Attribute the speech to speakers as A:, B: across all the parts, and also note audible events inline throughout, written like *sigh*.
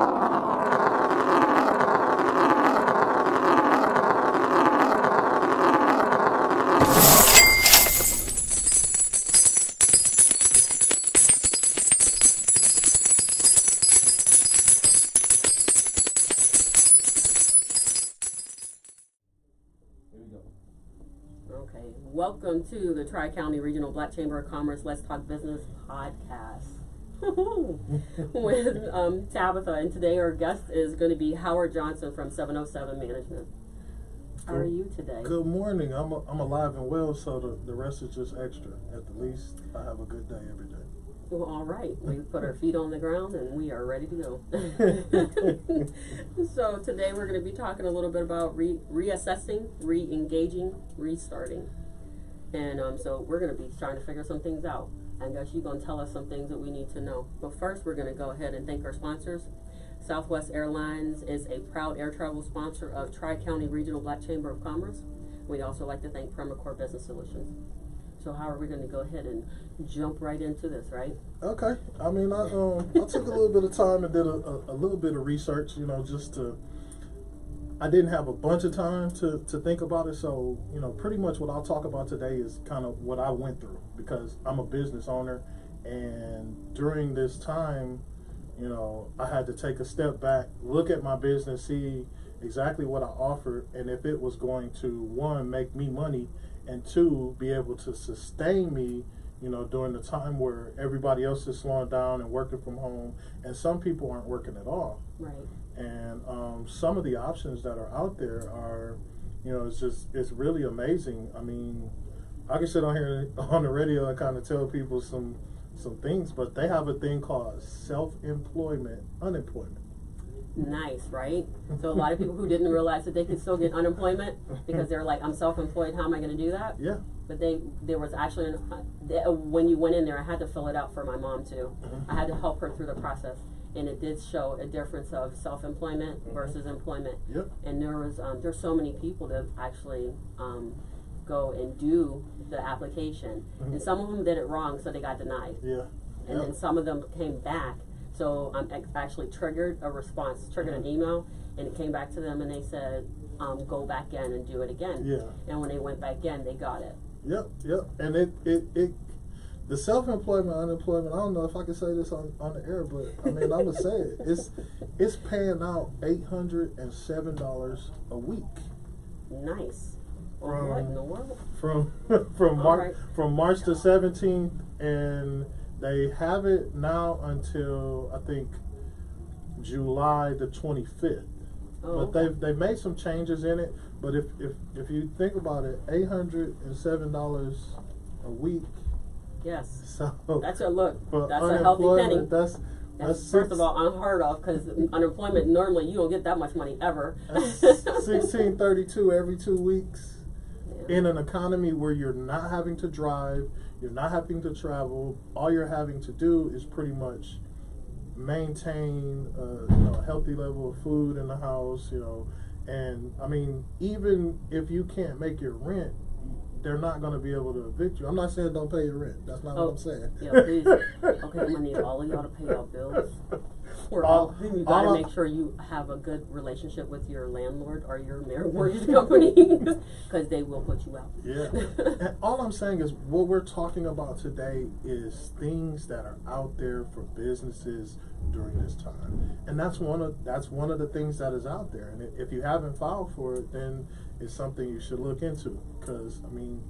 A: Okay, welcome to the Tri County Regional Black Chamber of Commerce Let's Talk Business podcast *laughs* with um, Tabitha, and today our guest is going to be Howard Johnson from 707 Management. How are you today?
B: Good morning. I'm, a, I'm alive and well, so the, the rest is just extra. At the least, I have a good day every day.
A: Well, all right. We put our feet on the ground and we are ready to go. *laughs* so today we're going to be talking a little bit about re- reassessing, re-engaging, restarting, and um, so we're going to be trying to figure some things out. I guess you're going to tell us some things that we need to know. But first, we're going to go ahead and thank our sponsors. Southwest Airlines is a proud air travel sponsor of Tri County Regional Black Chamber of Commerce. We'd also like to thank Permacore Business Solutions. So how are we going to go ahead and jump right into this, right?
B: Okay. I mean, I um, I took a little bit of time and did a, a, a little bit of research, you know, just to. I didn't have a bunch of time to, to think about it, so you know, pretty much what I'll talk about today is kind of what I went through because I'm a business owner, and during this time, you know, I had to take a step back, look at my business, see exactly what I offered, and if it was going to one make me money, and two be able to sustain me, you know, during the time where everybody else is slowing down and working from home, and some people aren't working at all.
A: Right.
B: And um, some of the options that are out there are, you know, it's just it's really amazing. I mean, I can sit on here on the radio and kind of tell people some some things, but they have a thing called self-employment unemployment.
A: Nice, right? So a lot of people who didn't realize that they could still get unemployment because they're like, I'm self-employed. How am I going to do that?
B: Yeah.
A: But they, there was actually, an, uh, when you went in there, I had to fill it out for my mom too. I had to help her through the process, and it did show a difference of self-employment versus employment.
B: Yep.
A: And there was, um, there's so many people that actually um, go and do the application, and some of them did it wrong, so they got denied
B: Yeah.
A: and
B: Yep.
A: then some of them came back. So I'm um, actually triggered a response, triggered an email, and it came back to them, and they said, um, "Go back in and do it again."
B: Yeah.
A: And when they went back in, they got it.
B: Yep, yep. And it, it, it the self employment, unemployment, I don't know if I can say this on, on the air, but I mean I'm gonna say it. *laughs* It's it's paying out eight hundred and seven dollars a week.
A: Nice.
B: From-
A: what in the world?
B: From *laughs* from
A: All
B: March
A: right.
B: from March the seventeenth and they have it now until I think July the twenty fifth.
A: Oh,
B: But they've they've made some changes in it. But if if, if you think about it, eight hundred and seven dollars a week.
A: yes. *laughs*
B: So
A: That's a look. That's a healthy penny.
B: That's
A: That's,
B: that's
A: first of all unheard of because unemployment normally you don't get that much money ever.
B: sixteen thirty two every two weeks. In an economy where you're not having to drive, you're not having to travel, all you're having to do is pretty much maintain a, you know, a healthy level of food in the house, you know. And I mean, even if you can't make your rent, they're not going to be able to evict you. I'm not saying don't pay your rent. That's not
A: Oh,
B: what I'm saying.
A: yeah, please. *laughs* Okay, I'm gonna need all of y'all to pay y'all bills. *laughs* We're all,
B: All-
A: you gotta
B: all-
A: make sure you have a good relationship with your landlord or your mortgage *laughs* company *laughs* because they will put you out.
B: Yeah. and all I'm saying is what we're talking about today is things that are out there for businesses during this time. And that's one of that's one of the things that is out there. And if you haven't filed for it, then it's something you should look into cuz I mean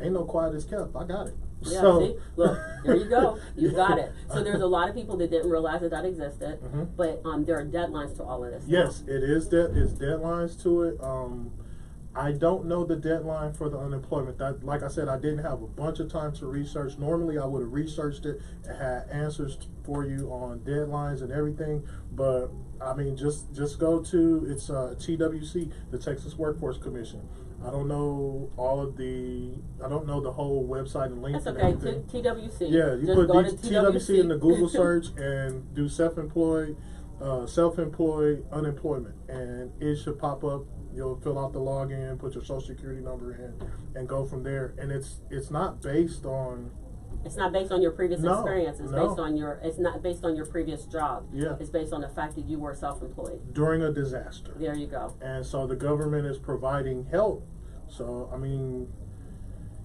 B: ain't no quiet as kept. I got it.
A: Yeah,
B: so,
A: see, look, there you go. *laughs* You got it. So there's a lot of people that didn't realize that that existed,
B: Mhm.
A: but um, there are deadlines to all of this.
B: Yes, it is that it's deadlines to it. Um, I don't know the deadline for the unemployment. That, like I said, I didn't have a bunch of time to research. Normally, I would have researched it and had answers for you on deadlines and everything. But I mean, just just go to it's uh, TWC, the Texas Workforce Commission. I don't know all of the. I don't know the whole website and links
A: That's
B: and
A: okay. T- TWC.
B: Yeah, you
A: Just
B: put D-
A: to
B: TWC in the Google search *laughs* and do self-employed, uh, self-employed unemployment, and it should pop up. You'll fill out the login, put your social security number in, and go from there. And it's it's not based on
A: It's not based on your previous
B: No,
A: experience. It's
B: no.
A: based on your. It's not based on your previous job.
B: Yeah.
A: It's based on the fact that you were self-employed.
B: during a disaster.
A: There you go.
B: And so the government is providing help. So I mean,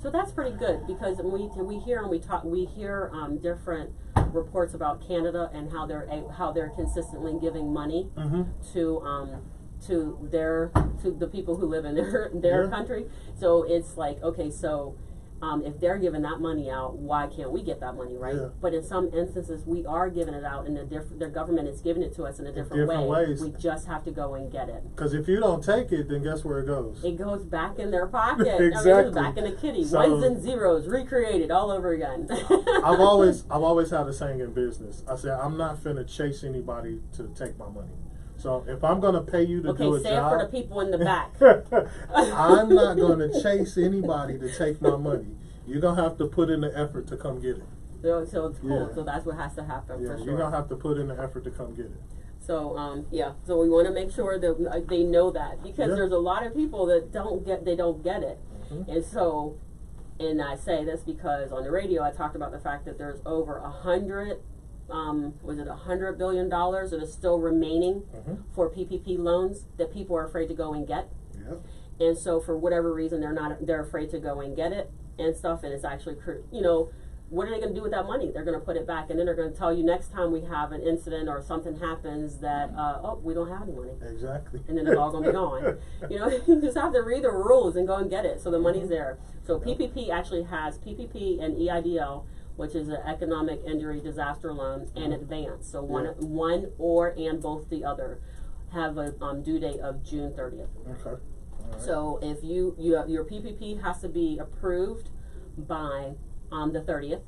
A: So that's pretty good because we we hear and we talk we hear um, different reports about Canada and how they're how they're consistently giving money
B: mhm.
A: to um, to their to the people who live in their *laughs* their
B: Yeah.
A: country. So it's like okay, so um, if they're giving that money out, why can't we get that money, right?
B: Yeah.
A: But in some instances, we are giving it out, and the diff- their government is giving it to us in a different,
B: different
A: way.
B: ways.
A: We just have to go and get it.
B: because if you don't take it, then guess where it goes?
A: It goes back in their pocket. *laughs* I mean,
B: Exactly.
A: back in the kitty.
B: So-
A: Ones and zeros, recreated all over again. *laughs*
B: I've always I've always had a saying in business. I said I'm not finna chase anybody to take my money. So if I'm gonna pay you to
A: okay,
B: do a
A: say
B: job,
A: it for the people in the back. *laughs*
B: I'm not gonna chase anybody to take my money. You're gonna have to put in the effort to come get it.
A: So, so it's cool.
B: Yeah.
A: So that's what has to happen
B: Yeah,
A: for
B: you're gonna have to put in the effort to come get it.
A: So um, yeah, so we want to make sure that uh, they know that because
B: Yeah.
A: there's a lot of people that don't get they don't get it,
B: Mhm.
A: and so, and I say this because on the radio I talked about the fact that there's over a hundred, um, was it a hundred billion dollars that is still remaining
B: Mhm.
A: for PPP loans that people are afraid to go and get,
B: Yep.
A: and so for whatever reason they're not they're afraid to go and get it and stuff, and it's actually cr- you know. What are they going to do with that money? They're going to put it back, and then they're going to tell you next time we have an incident or something happens that uh, oh we don't have any money
B: Exactly.
A: and then it's all gonna be gone. *laughs* You know, *laughs* you just have to read the rules and go and get it. So the money's there. So PPP actually has PPP and EIDL, which is an economic injury disaster loan, and advance. So one, one or and both the other have a um, due date of June thirtieth.
B: Okay.
A: So if you, you your PPP has to be approved by um, the 30th,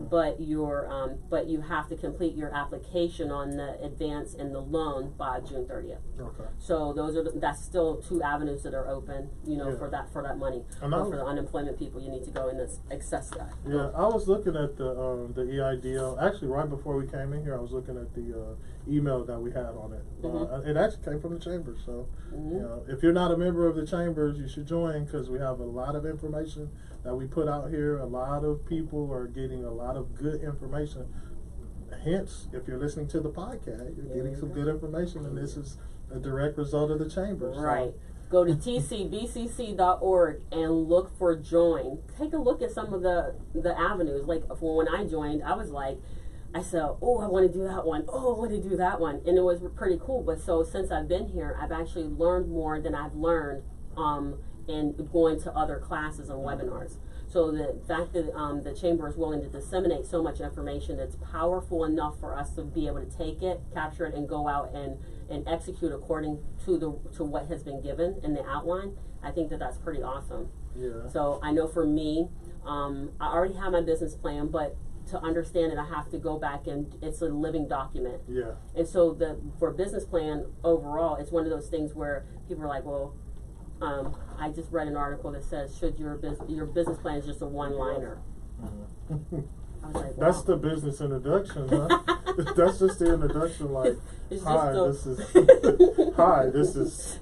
A: but your um, but you have to complete your application on the advance and the loan by June 30th.
B: Okay.
A: So those are the, that's still two avenues that are open, you know,
B: Yeah.
A: for that for that money.
B: And I
A: for the unemployment people, you need to go and as- access that.
B: Yeah, I was looking at the um, the EIDL. Actually, right before we came in here, I was looking at the uh, email that we had on it. Uh,
A: Mhm.
B: it actually came from the chambers. So,
A: Mhm.
B: you know, if you're not a member of the chambers, you should join because we have a lot of information that we put out here. A lot of people are getting a lot of good information. Hence, if you're listening to the podcast, you're getting some good information, and this is a direct result of the chambers. So,
A: Right. Go to tcbcc.org and look for join. Take a look at some of the the avenues. Like for when I joined, I was like, I said, oh, I want to do that one. Oh, I want to do that one, and it was pretty cool. But so since I've been here, I've actually learned more than I've learned um, in going to other classes and webinars. So the fact that um, the chamber is willing to disseminate so much information that's powerful enough for us to be able to take it, capture it, and go out and, and execute according to the to what has been given in the outline, I think that that's pretty awesome.
B: Yeah.
A: So I know for me, um, I already have my business plan, but to understand it, I have to go back and it's a living document.
B: Yeah.
A: And so the for business plan overall, it's one of those things where people are like, well, um, I just read an article that says should your business your business plan is just a one liner. I was like,
B: That's
A: wow.
B: the business introduction, huh? *laughs* *laughs* That's just the introduction. Like,
A: It's just
B: hi,
A: a-
B: this is *laughs* hi, this is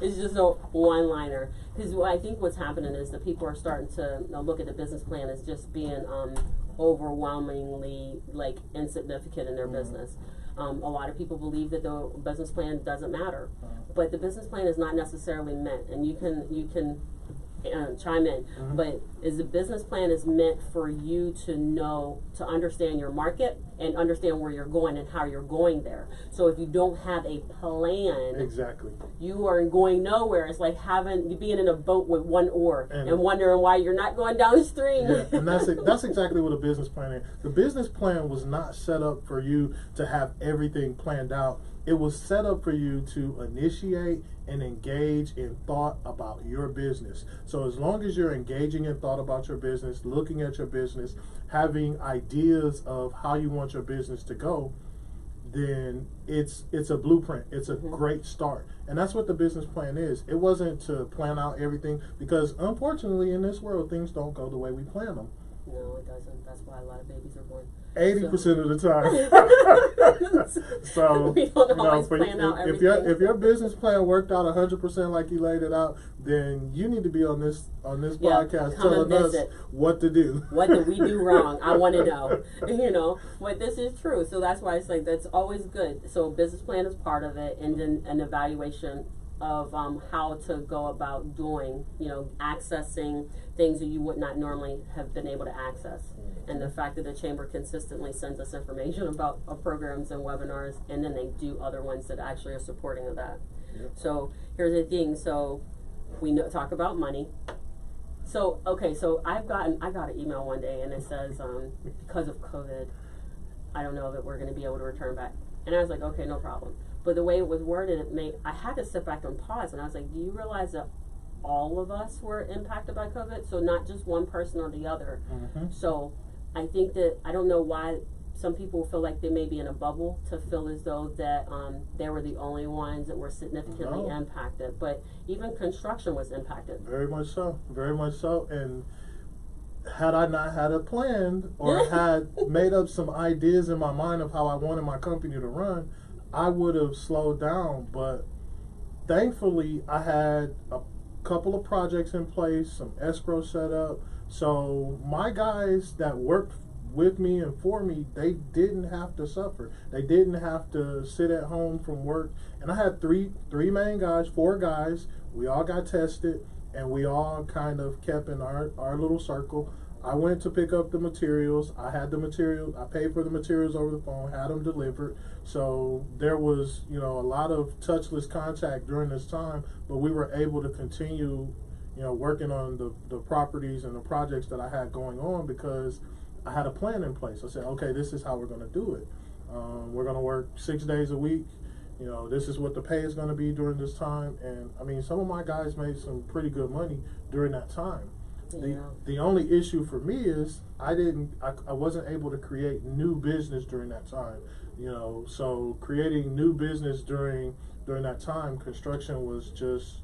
A: it's just a one liner. Because I think what's happening is that people are starting to you know, look at the business plan as just being um, overwhelmingly like insignificant in their business. Um, a lot of people believe that the business plan doesn't matter, but the business plan is not necessarily meant. And you can you can uh, chime in,
B: Mhm.
A: but is the business plan is meant for you to know to understand your market and understand where you're going and how you're going there. So if you don't have a plan,
B: exactly.
A: you are going nowhere. It's like having you being in a boat with one oar
B: And-
A: and, wondering why you're not going down the stream.
B: Yeah, and that's it, that's exactly what a business plan is. The business plan was not set up for you to have everything planned out. It was set up for you to initiate and engage in thought about your business. So as long as you're engaging in thought about your business, looking at your business, having ideas of how you want your business to go, then it's it's a blueprint. It's a mm-hmm. great start. And that's what the business plan is. It wasn't to plan out everything because unfortunately in this world things don't go the way we plan them.
A: No, it doesn't. That's why a lot of babies are born.
B: Eighty percent of the time. *laughs* so
A: we don't
B: you know, for-
A: plan out
B: if, if your if your business plan worked out hundred percent like you laid it out, then you need to be on this on this
A: Yeah,
B: podcast telling us what to do.
A: what did we do *laughs* wrong? I want to know. *laughs* You know, but this is true. So that's why it's like that's always good. So business plan is part of it, and then an evaluation of um, how to go about doing, you know, accessing things that you would not normally have been able to access. And the fact that the chamber consistently sends us information *laughs* about uh, programs and webinars, and then they do other ones that actually are supporting of that.
B: Yep.
A: So here's the thing. So we know, talk about money. So okay, so I've gotten I got an email one day and it says um, because of COVID, I don't know that we're going to be able to return back. And I was like, okay, no problem. But the way it was worded, it made I had to sit back and pause, and I was like, do you realize that all of us were impacted by COVID? So not just one person or the other.
B: Mhm.
A: So I think that I don't know why some people feel like they may be in a bubble to feel as though that um, they were the only ones that were significantly
B: No.
A: impacted. But even construction was impacted.
B: Very much so. Very much so. And had I not had a plan or *laughs* had made up some ideas in my mind of how I wanted my company to run, I would have slowed down. But thankfully, I had a couple of projects in place, some escrow set up. So my guys that worked with me and for me, they didn't have to suffer. They didn't have to sit at home from work. And I had three three main guys, four guys. We all got tested and we all kind of kept in our, our little circle. I went to pick up the materials. I had the material. I paid for the materials over the phone. Had them delivered. So there was, you know, a lot of touchless contact during this time. But we were able to continue, you know, working on the the properties and the projects that I had going on because I had a plan in place. I said, okay, this is how we're going to do it. Um, we're going to work six days a week. You know, this is what the pay is going to be during this time. And I mean, some of my guys made some pretty good money during that time. The, the only issue for me is I didn't I, I wasn't able to create new business during that time you know? So creating new business during during that time construction was just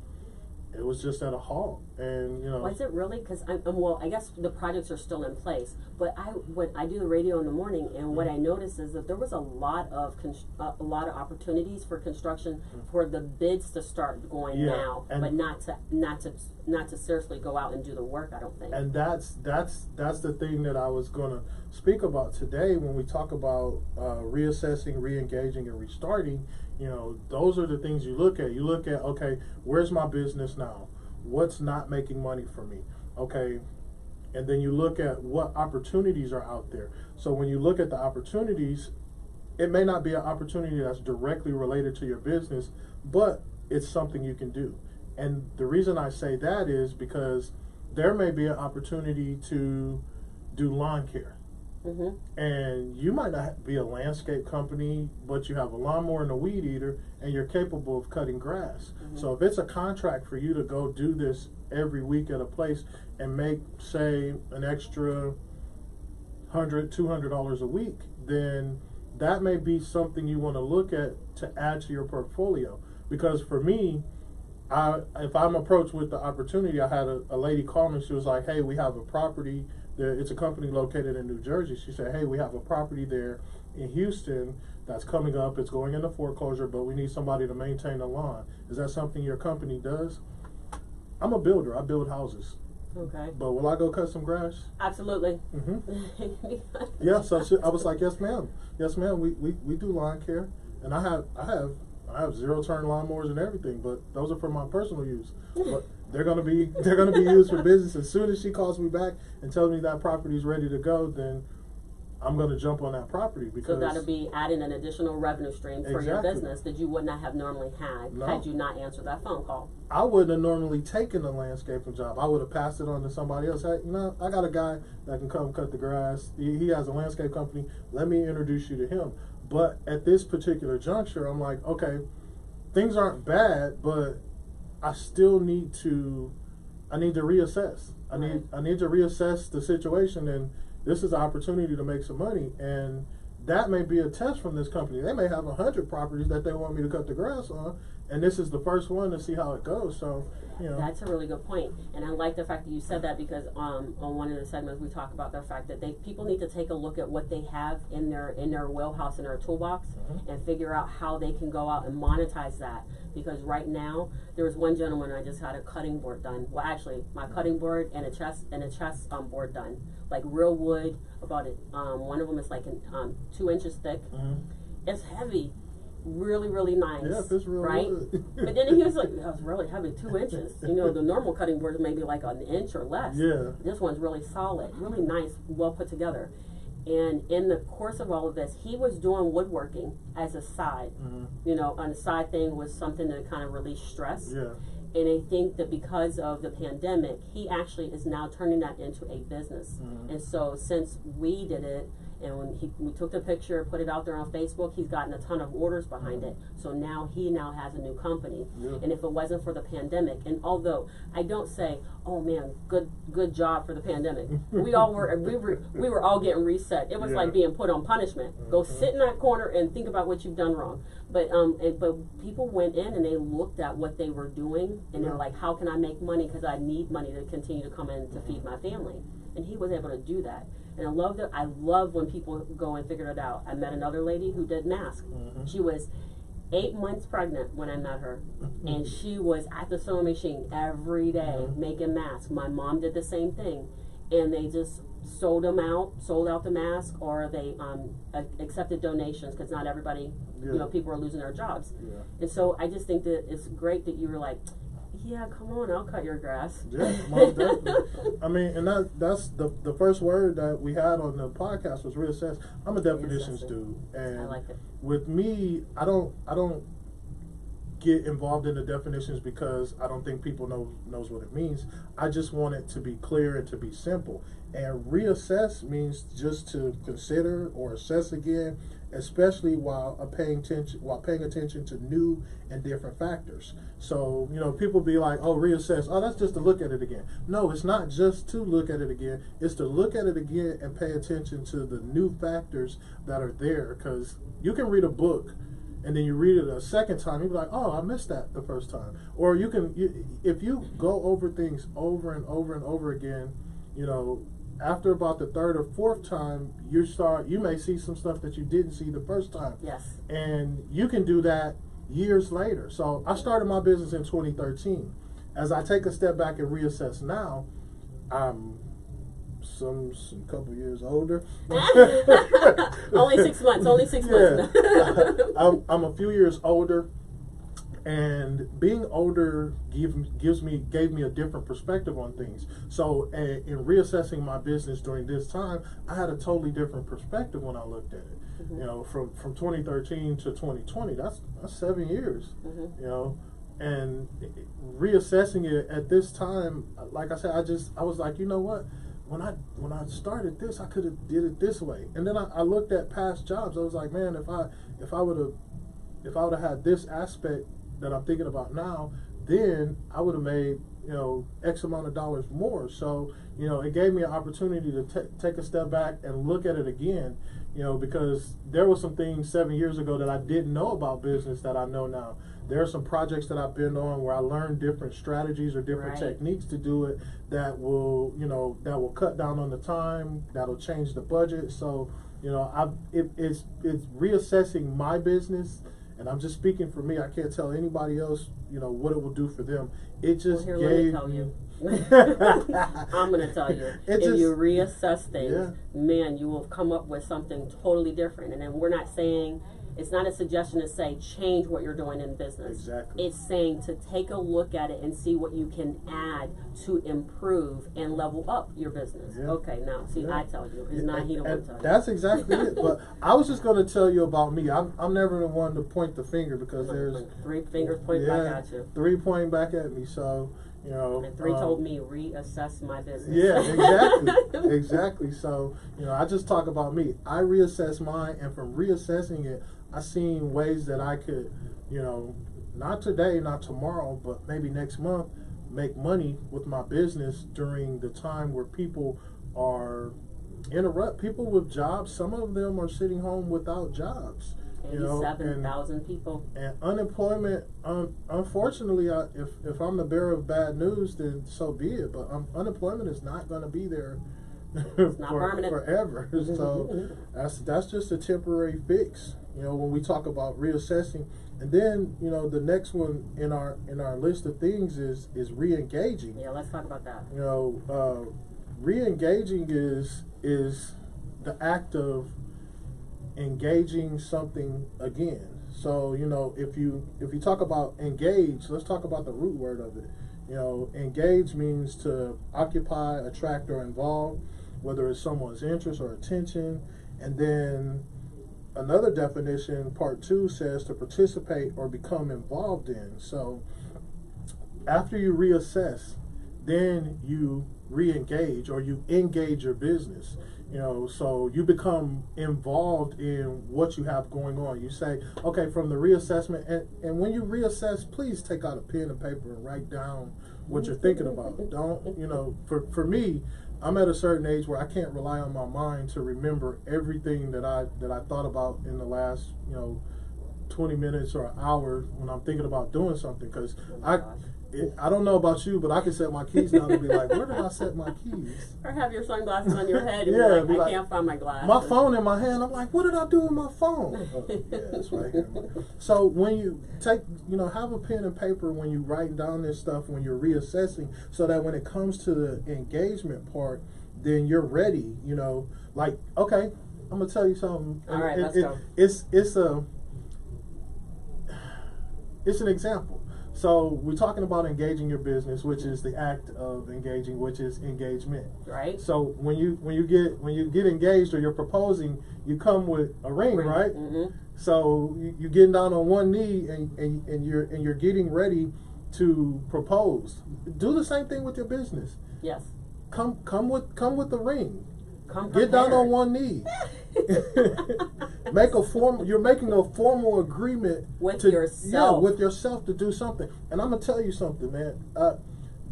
B: it was just at a halt and you know
A: Was it really? Because I'm well. I guess the projects are still in place, but I when I do the radio in the morning, and what I noticed is that there was a lot of const- uh, a lot of opportunities for construction for the bids to start going
B: Yeah,
A: now,
B: and-
A: but not to not to not to seriously go out and do the work. I don't think.
B: and that's that's that's the thing that I was going to speak about today when we talk about uh, reassessing, reengaging, and restarting. You know, those are the things you look at. You look at okay, where's my business now? What's not making money for me? Okay, and then you look at what opportunities are out there. So when you look at the opportunities, it may not be an opportunity that's directly related to your business, but it's something you can do. And the reason I say that is because there may be an opportunity to do lawn care.
A: Hmm
B: And you might not be a landscape company, but you have a lawnmower and a weed eater, and you're capable of cutting grass. So if it's a contract for you to go do this every week at a place and make, say, an extra hundred, two hundred dollars a week, then that may be something you want to look at to add to your portfolio. Because for me, I, if I'm approached with the opportunity, I had a, a lady call me. She was like, "Hey, we have a property. It's a company located in New Jersey." She said, "Hey, we have a property there in Houston that's coming up. It's going into foreclosure, but we need somebody to maintain the lawn. Is that something your company does?" I'm a builder. I build houses,
A: Okay.
B: but will I go cut some grass?
A: Absolutely.
B: Mm-hmm. Yeah. So she, I was like, "Yes, ma'am. Yes, ma'am. We, we, we do lawn care, and I have I have I have zero turn lawnmowers and everything, but those are for my personal use. But they're gonna be they're gonna be used for business. As soon as she calls me back and tells me that property is ready to go, then I'm gonna jump on that property because So
A: that'll be adding an additional revenue stream for your business that you would not have normally had
B: No.
A: had you not answered that phone call.
B: I wouldn't have normally taken the landscaping job. I would have passed it on to somebody else. Hey, you know, I got a guy that can come cut the grass. He, he has a landscape company. Let me introduce you to him. But at this particular juncture, I'm like, okay, things aren't bad, but I still need to, I need to reassess. I need, I need to reassess the situation, and this is an opportunity to make some money. And that may be a test from this company. They may have a hundred properties that they want me to cut the grass on, and this is the first one to see how it goes. So, know,
A: That's a really good point, and I like the fact that you said that because um, on one of the segments we talk about the fact that they people need to take a look at what they have in their in their wheelhouse in their toolbox
B: Mhm.
A: and figure out how they can go out and monetize that. Because right now there was one gentleman I just had a cutting board done. Well, actually, my cutting board and a chest and a chest um, board done, like real wood. About it, um, one of them is like an, um, two inches thick.
B: Mhm.
A: It's heavy, really really nice.
B: yeah, if it's real
A: right? *laughs* But then he was like, that was really heavy, two inches. You know, the normal cutting board is maybe like an inch or less.
B: yeah,
A: This one's really solid, really nice, well put together. And in the course of all of this, he was doing woodworking as a side.
B: Mhm.
A: You know, on the side thing was something to kind of release stress.
B: yeah,
A: And I think that because of the pandemic, he actually is now turning that into a business.
B: Mhm.
A: And so since we did it, and when he, we took the picture, put it out there on Facebook, he's gotten a ton of orders behind it. So now he now has a new company.
B: Yeah.
A: And if it wasn't for the pandemic, and although I don't say, oh man, good good job for the pandemic, *laughs* we all were we were we were all getting reset. It was
B: Yeah.
A: like being put on punishment. Go
B: Mhm.
A: sit in that corner and think about what you've done wrong. But um, and, but people went in and they looked at what they were doing, and they're like, how can I make money? Because I need money to continue to come in to feed my family. And he was able to do that. And I love that. I love when people go and figure it out. I met another lady who did masks.
B: Mhm.
A: She was eight months pregnant when I met her, and she was at the sewing machine every day
B: Mhm.
A: making masks. My mom did the same thing, and they just sold them out, sold out the mask, or they um, accepted donations because not everybody,
B: Yeah.
A: you know, people are losing their jobs.
B: yeah.
A: And so I just think that it's great that you were like, yeah, come on, I'll cut your grass.
B: Yeah, most definitely. I mean, and that that's the the first word that we had on the podcast was reassess. I'm a definitions dude, and
A: I like it.
B: with me, I don't I don't get involved in the definitions because I don't think people know knows what it means. I just want it to be clear and to be simple. And reassess means just to consider or assess again, especially while paying attention while paying attention to new and different factors. So you know, people be like, "Oh, reassess. Oh, that's just to look at it again." No, it's not just to look at it again. It's to look at it again and pay attention to the new factors that are there. Because you can read a book and then you read it a second time, you're like, oh, I missed that the first time. Or you can, you, if you go over things over and over and over again, you know, after about the third or fourth time, you start, you may see some stuff that you didn't see the first time,
A: Yes.
B: and you can do that years later. So I started my business in 2013. As I take a step back and reassess now, I'm some some couple years older. *laughs*
A: only six months. Only six *laughs*
B: Yeah.
A: months. *laughs*
B: I'm, I'm a few years older, and being older give, gives me gave me a different perspective on things. So, uh, in reassessing my business during this time, I had a totally different perspective when I looked at it.
A: Mhm.
B: You know, from from 2013 to 2020, that's that's seven years.
A: Mhm.
B: You know, and reassessing it at this time, like I said, I just I was like, you know what? When I when I started this, I could have did it this way. And then I, I looked at past jobs. I was like, man, if I if I would have if I would have had this aspect that I'm thinking about now, then I would have made you know X amount of dollars more. So you know, it gave me an opportunity to ta take a step back and look at it again. You know, because there were some things seven years ago that I didn't know about business that I know now. There are some projects that I've been on where I learned different strategies or different
A: Right.
B: techniques to do it that will, you know, that will cut down on the time, that'll change the budget. So, you know, I it, it's it's reassessing my business, and I'm just speaking for me. I can't tell anybody else, you know, what it will do for them. It just
A: Well, here, let me
B: gave
A: tell you. *laughs* I'm gonna tell you. *laughs*
B: It
A: if
B: just-
A: you reassess things,
B: Yeah.
A: man, you will come up with something totally different. And then we're not saying it's not a suggestion to say change what you're doing in business.
B: Exactly.
A: It's saying to take a look at it and see what you can add to improve and level up your business.
B: Yeah.
A: Okay, now see,
B: Yeah.
A: I tell you, it's not he don't to tell you.
B: That's exactly it. But *laughs* I was just going to tell you about me. I'm, I'm never the one to point the finger because there's
A: three fingers point
B: yeah,
A: back at you.
B: three pointing back at me. So you know,
A: And three
B: um,
A: told me reassess my business.
B: Yeah, exactly, *laughs* exactly. So you know, I just talk about me. I reassess mine, and from reassessing it, I seen ways that I could, you know, not today, not tomorrow, but maybe next month, make money with my business during the time where people are interrupt people with jobs. Some of them are sitting home without jobs. You know,
A: Eighty-seven
B: and-
A: thousand people.
B: And unemployment, um, unfortunately, I, if if I'm the bearer of bad news, then so be it. But um, unemployment is not going to be there
A: not
B: for-
A: permanent.
B: forever. *laughs* so that's that's just a temporary fix. You know, when we talk about reassessing, and then you know the next one in our in our list of things is is reengaging.
A: Yeah, let's talk about that.
B: You know, uh, re-engaging is is the act of engaging something again. So you know, if you if you talk about engage, let's talk about the root word of it. You know, engage means to occupy, attract, or involve, whether it's someone's interest or attention, and then another definition, part two, says to participate or become involved in. So after you reassess, then you re-engage or you engage your business. You know so you become involved in what you have going on. You say okay from the reassessment and, and when you reassess please take out a pen and paper and write down what you're thinking about. Don't you know for, for me i'm at a certain age where i can't rely on my mind to remember everything that i that i thought about in the last you know 20 minutes or an hour when i'm thinking about doing something because
A: Oh
B: i
A: gosh.
B: It, I don't know about you, but I can set my keys down and be like, "Where did I set my keys?" *laughs*
A: Or have your sunglasses on your head and
B: Yeah,
A: be like, I
B: like,
A: can't find my glasses.
B: My phone in my hand. I'm like, "What did I do with my phone?" *laughs* Oh, yeah, it's right here. So when you take, you know, have a pen and paper when you write down this stuff when you're reassessing, so that when it comes to the engagement part, then you're ready. You know, like okay, I'm gonna tell you something.
A: All right,
B: It-
A: let's
B: it-
A: go.
B: It's it's a it's an example. So we're talking about engaging your business, which is the act of engaging, which is engagement.
A: right?
B: So when you when you get when you get engaged or you're proposing, you come with a ring, right?
A: Mm-hmm.
B: So you, you're getting down on one knee and, and, and you're and you're getting ready to propose. Do the same thing with your business.
A: Yes.
B: Come come with come with the ring.
A: Come
B: Get down on one knee. *laughs* Make a form. You're making a formal agreement
A: With
B: to,
A: yourself.
B: Yeah, with yourself to do something. And I'm gonna tell you something, man. Uh,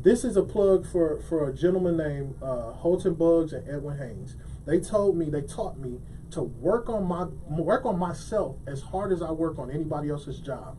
B: this is a plug for for a gentleman named uh, Holton Bugs and Edwin Haynes. They told me, they taught me to work on my work on myself as hard as I work on anybody else's job.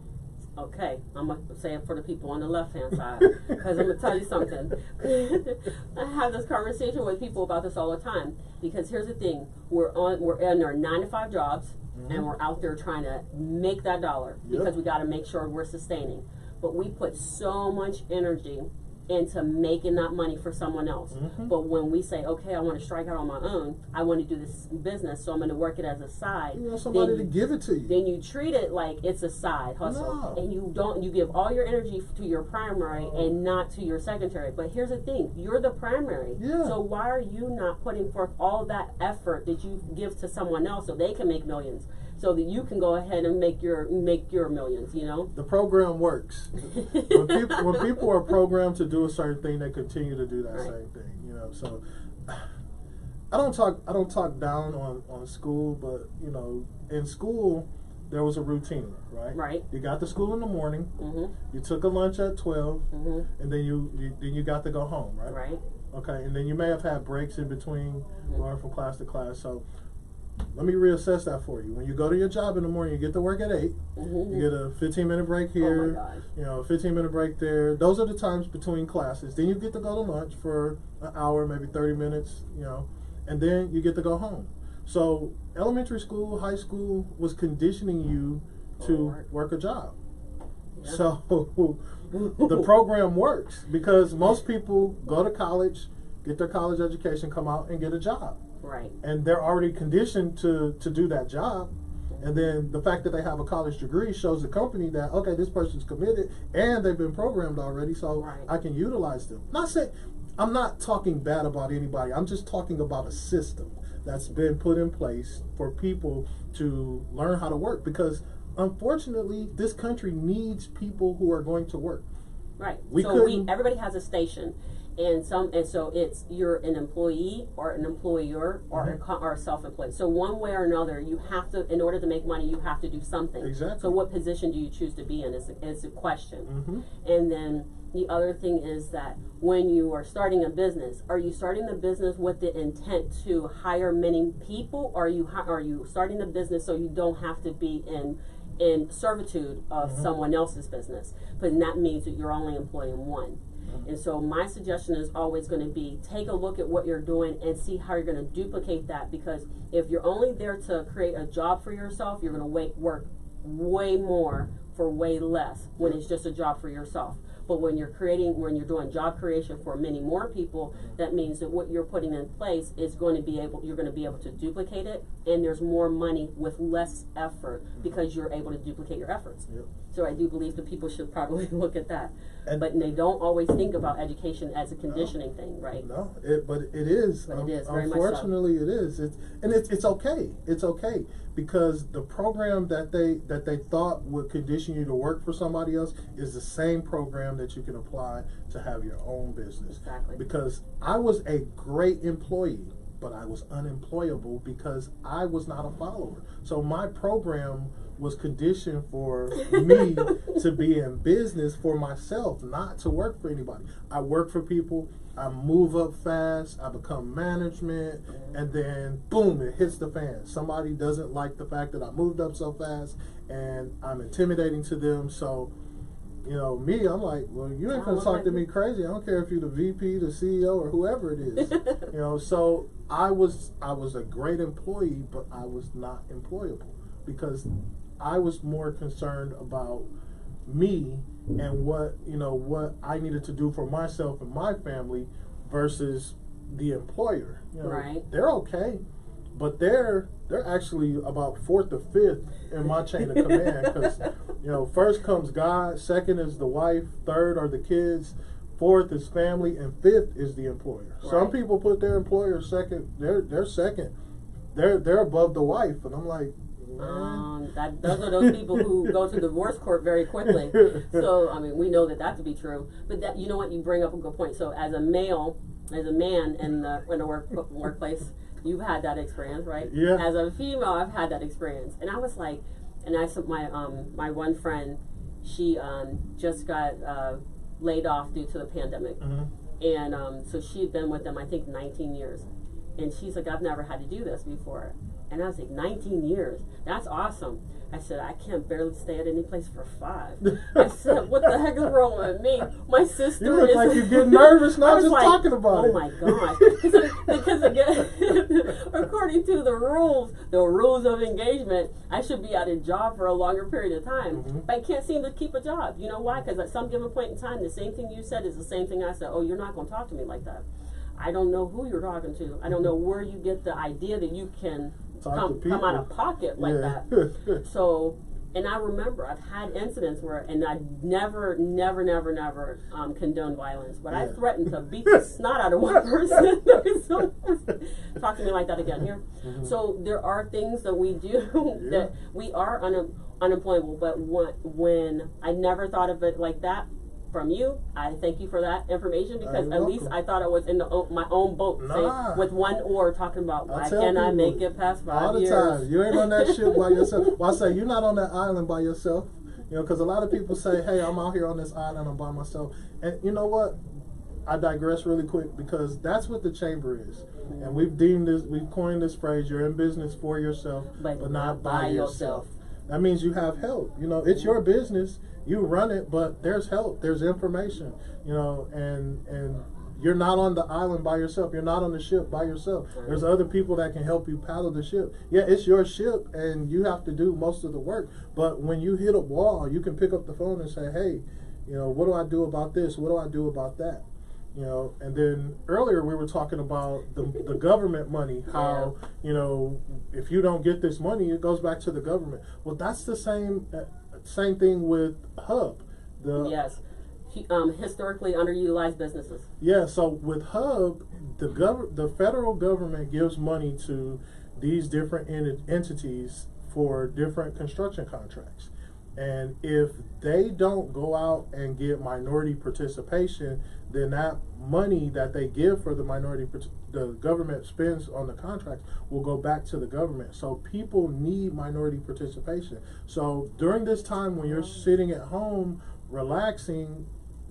A: Okay, I'm gonna say it for the people on the left hand side *laughs* because I'm gonna tell you something. *laughs* I have this conversation with people about this all the time because here's the thing: we're on we're in our nine to five jobs and mm-hmm. we're out there trying to make that dollar
B: Yep.
A: because we got to make sure we're sustaining. But we put so much energy into making that money for someone else.
B: Mhm.
A: But when we say, okay, I want to strike out on my own, I want to do this business, so I'm going to work it as a side.
B: You want somebody
A: then
B: to give it to you.
A: then you treat it like it's a side hustle
B: No.
A: and you don't you give all your energy to your primary and not to your secondary but here's the thing you're the primary
B: Yeah.
A: so why are you not putting forth all that effort that you give to someone else so they can make millions so that you can go ahead and make your make your millions you know
B: the program works. when *laughs* people when people are programmed to do a certain thing, they continue to do that
A: Right.
B: same thing. You know, so I don't talk I don't talk down on on school, but you know, in school there was a routine, right?
A: Right.
C: You got to school in the morning. Mhm.
B: You took a lunch at 12
A: Mhm.
B: and then you, you then you got to go home, right?
A: right
B: Okay, and then you may have had breaks in between
A: Mm-hmm.
B: going from class to class. So let me reassess that for you. When you go to your job in the morning, you get to work at 8
A: Mhm.
B: You get a 15 minute break
A: Oh my
B: here.
A: gosh.
B: You know, 15 minute break there. Those are the times between classes. Then you get to go to lunch for an hour, maybe 30 minutes, you know, and then you get to go home. So elementary school, high school was conditioning you to
A: Work.
B: work a job.
A: Yeah.
B: So the program works because most people go to college, get their college education, come out and get a job.
A: Right
B: And they're already conditioned to, to do that job. And then the fact that they have a college degree shows the company that okay, this person's committed and they've been programmed already, so
A: Right.
B: I can utilize them. Not saying I'm not talking bad about anybody. I'm just talking about a system that's been put in place for people to learn how to work because unfortunately this country needs people who are going to work.
A: Right.
B: We
A: so we everybody has a station, and some and so it's you're an employee or an employer or a
B: Mhm.
A: co- or self-employed. So one way or another, you have to in order to make money, you have to do something.
B: Exactly.
A: So what position do you choose to be in is is a question,
B: hmm
A: and then the other thing is that when you are starting a business, are you starting the business with the intent to hire many people? Or are you hi- are you starting the business so you don't have to be in in servitude of
B: Mhm.
A: someone else's business? But that means that you're only employing one. And so my suggestion is always going to be take a look at what you're doing and see how you're going to duplicate that because if you're only there to create a job for yourself, you're going to wait, work way more for way less when it's just a job for yourself. But when you're creating, when you're doing job creation for many more people, that means that what you're putting in place is going to be able, you're going to be able to duplicate it, and there's more money with less effort because you're able to duplicate your efforts.
B: Yep.
A: So I do believe that people should probably *laughs* look at that.
B: And-
A: but they don't always think about education as a conditioning thing, right?
B: No, it, but it is.
A: But
B: Um,
A: is, very much so.
B: Unfortunately, it is. It's and it's it's okay. It's okay because the program that they that they thought would condition you to work for somebody else is the same program that you can apply to have your own business.
A: Exactly.
B: Because I was a great employee, but I was unemployable because I was not a follower. So my program was conditioned for me to be in business for myself, not to work for anybody. I work for people, I move up fast, I become management, and then boom, it hits the fan. Somebody doesn't like the fact that I moved up so fast and I'm intimidating to them, so you know, me, I'm like, well, you ain't gonna talk to me crazy. I don't care if you're the VP, the CEO, or whoever it is. *laughs* you know, so I was I was a great employee, but I was not employable because I was more concerned about me and what you know what I needed to do for myself and my family versus the employer. You know,
A: Right.
B: They're okay, but they're they're actually about fourth or fifth in my chain of command because *laughs* you know first comes God, second is the wife, third are the kids. Fourth is family, and fifth is the employer. Some people put their employer second. They're they're second. They're they're above the wife, and I'm like, man.
A: Um, that those are those people who go to divorce court very quickly. So I mean, we know that that to be true. But that you know what, you bring up a good point. So as a male, as a man in the in the work workplace, you've had that experience, right?
B: Yeah.
A: As a female, I've had that experience, and I was like, and I said my um my one friend, she um just got uh, laid off due to the pandemic.
B: Mhm.
A: And um, so she had been with them, I think, 19 years. And she's like, I've never had to do this before. And I was like, 19 years? That's awesome. I said, I can't barely stay at any place for five. I said, what the heck is wrong with me? My sister
B: You look
A: is.
B: like you're getting nervous now just
A: like,
B: talking about
A: oh
B: it.
A: Oh my gosh. because, again, *laughs* according to the rules, the rules of engagement, I should be at a job for a longer period of time.
B: Mhm.
A: But I can't seem to keep a job. You know why? Because at some given point in time, the same thing you said is the same thing I said. Oh, you're not going to talk to me like that. I don't know who you're talking to. I don't know where you get the idea that you can come, come out of pocket like
B: yeah.
A: that. *laughs* So, and I remember I've had incidents where, and I never, never, never, never um, condone violence, but I threatened to beat the *laughs* snot out of one person. *laughs* So, Talk to me like that again here.
B: Mhm.
A: So there are things that we do
B: Yeah.
A: that we are un- unemployable, but when, when I never thought of it like that from you, I thank you for that information because at least. I thought I was in the, o- my own boat, say, with one oar, talking about why
B: tell
A: can't I make it past five
B: all the
A: years?
B: time. You ain't on that *laughs* ship by yourself. Well, I say you're not on that island by yourself. You know, because a lot of people say, "Hey, I'm out here on this island. I'm by myself." And you know what? I digress really quick because that's what the chamber is, and we've deemed this, we've coined this phrase: "You're in business for yourself,
A: But
B: but,
A: not
B: not
A: by
B: by
A: yourself."
B: yourself." That means you have help. You know, it's your business. You run it, but there's help. There's information. You know, and and you're not on the island by yourself. You're not on the ship by yourself. There's other people that can help you paddle the ship. Yeah, it's your ship, and you have to do most of the work. But when you hit a wall, you can pick up the phone and say, "Hey, you know, what do I do about this? What do I do about that?" You know, and then earlier we were talking about the, the government money, *laughs* how, you know, if you don't get this money, it goes back to the government. Well, that's the same uh, same thing with Hub. The,
A: Yes. Um, historically underutilized businesses.
B: yeah, so with Hub, the gov- the federal government gives money to these different ent- entities for different construction contracts. And if they don't go out and get minority participation, then that money that they give for the minority the government spends on the contracts will go back to the government. So people need minority participation. So during this time when you're sitting at home relaxing,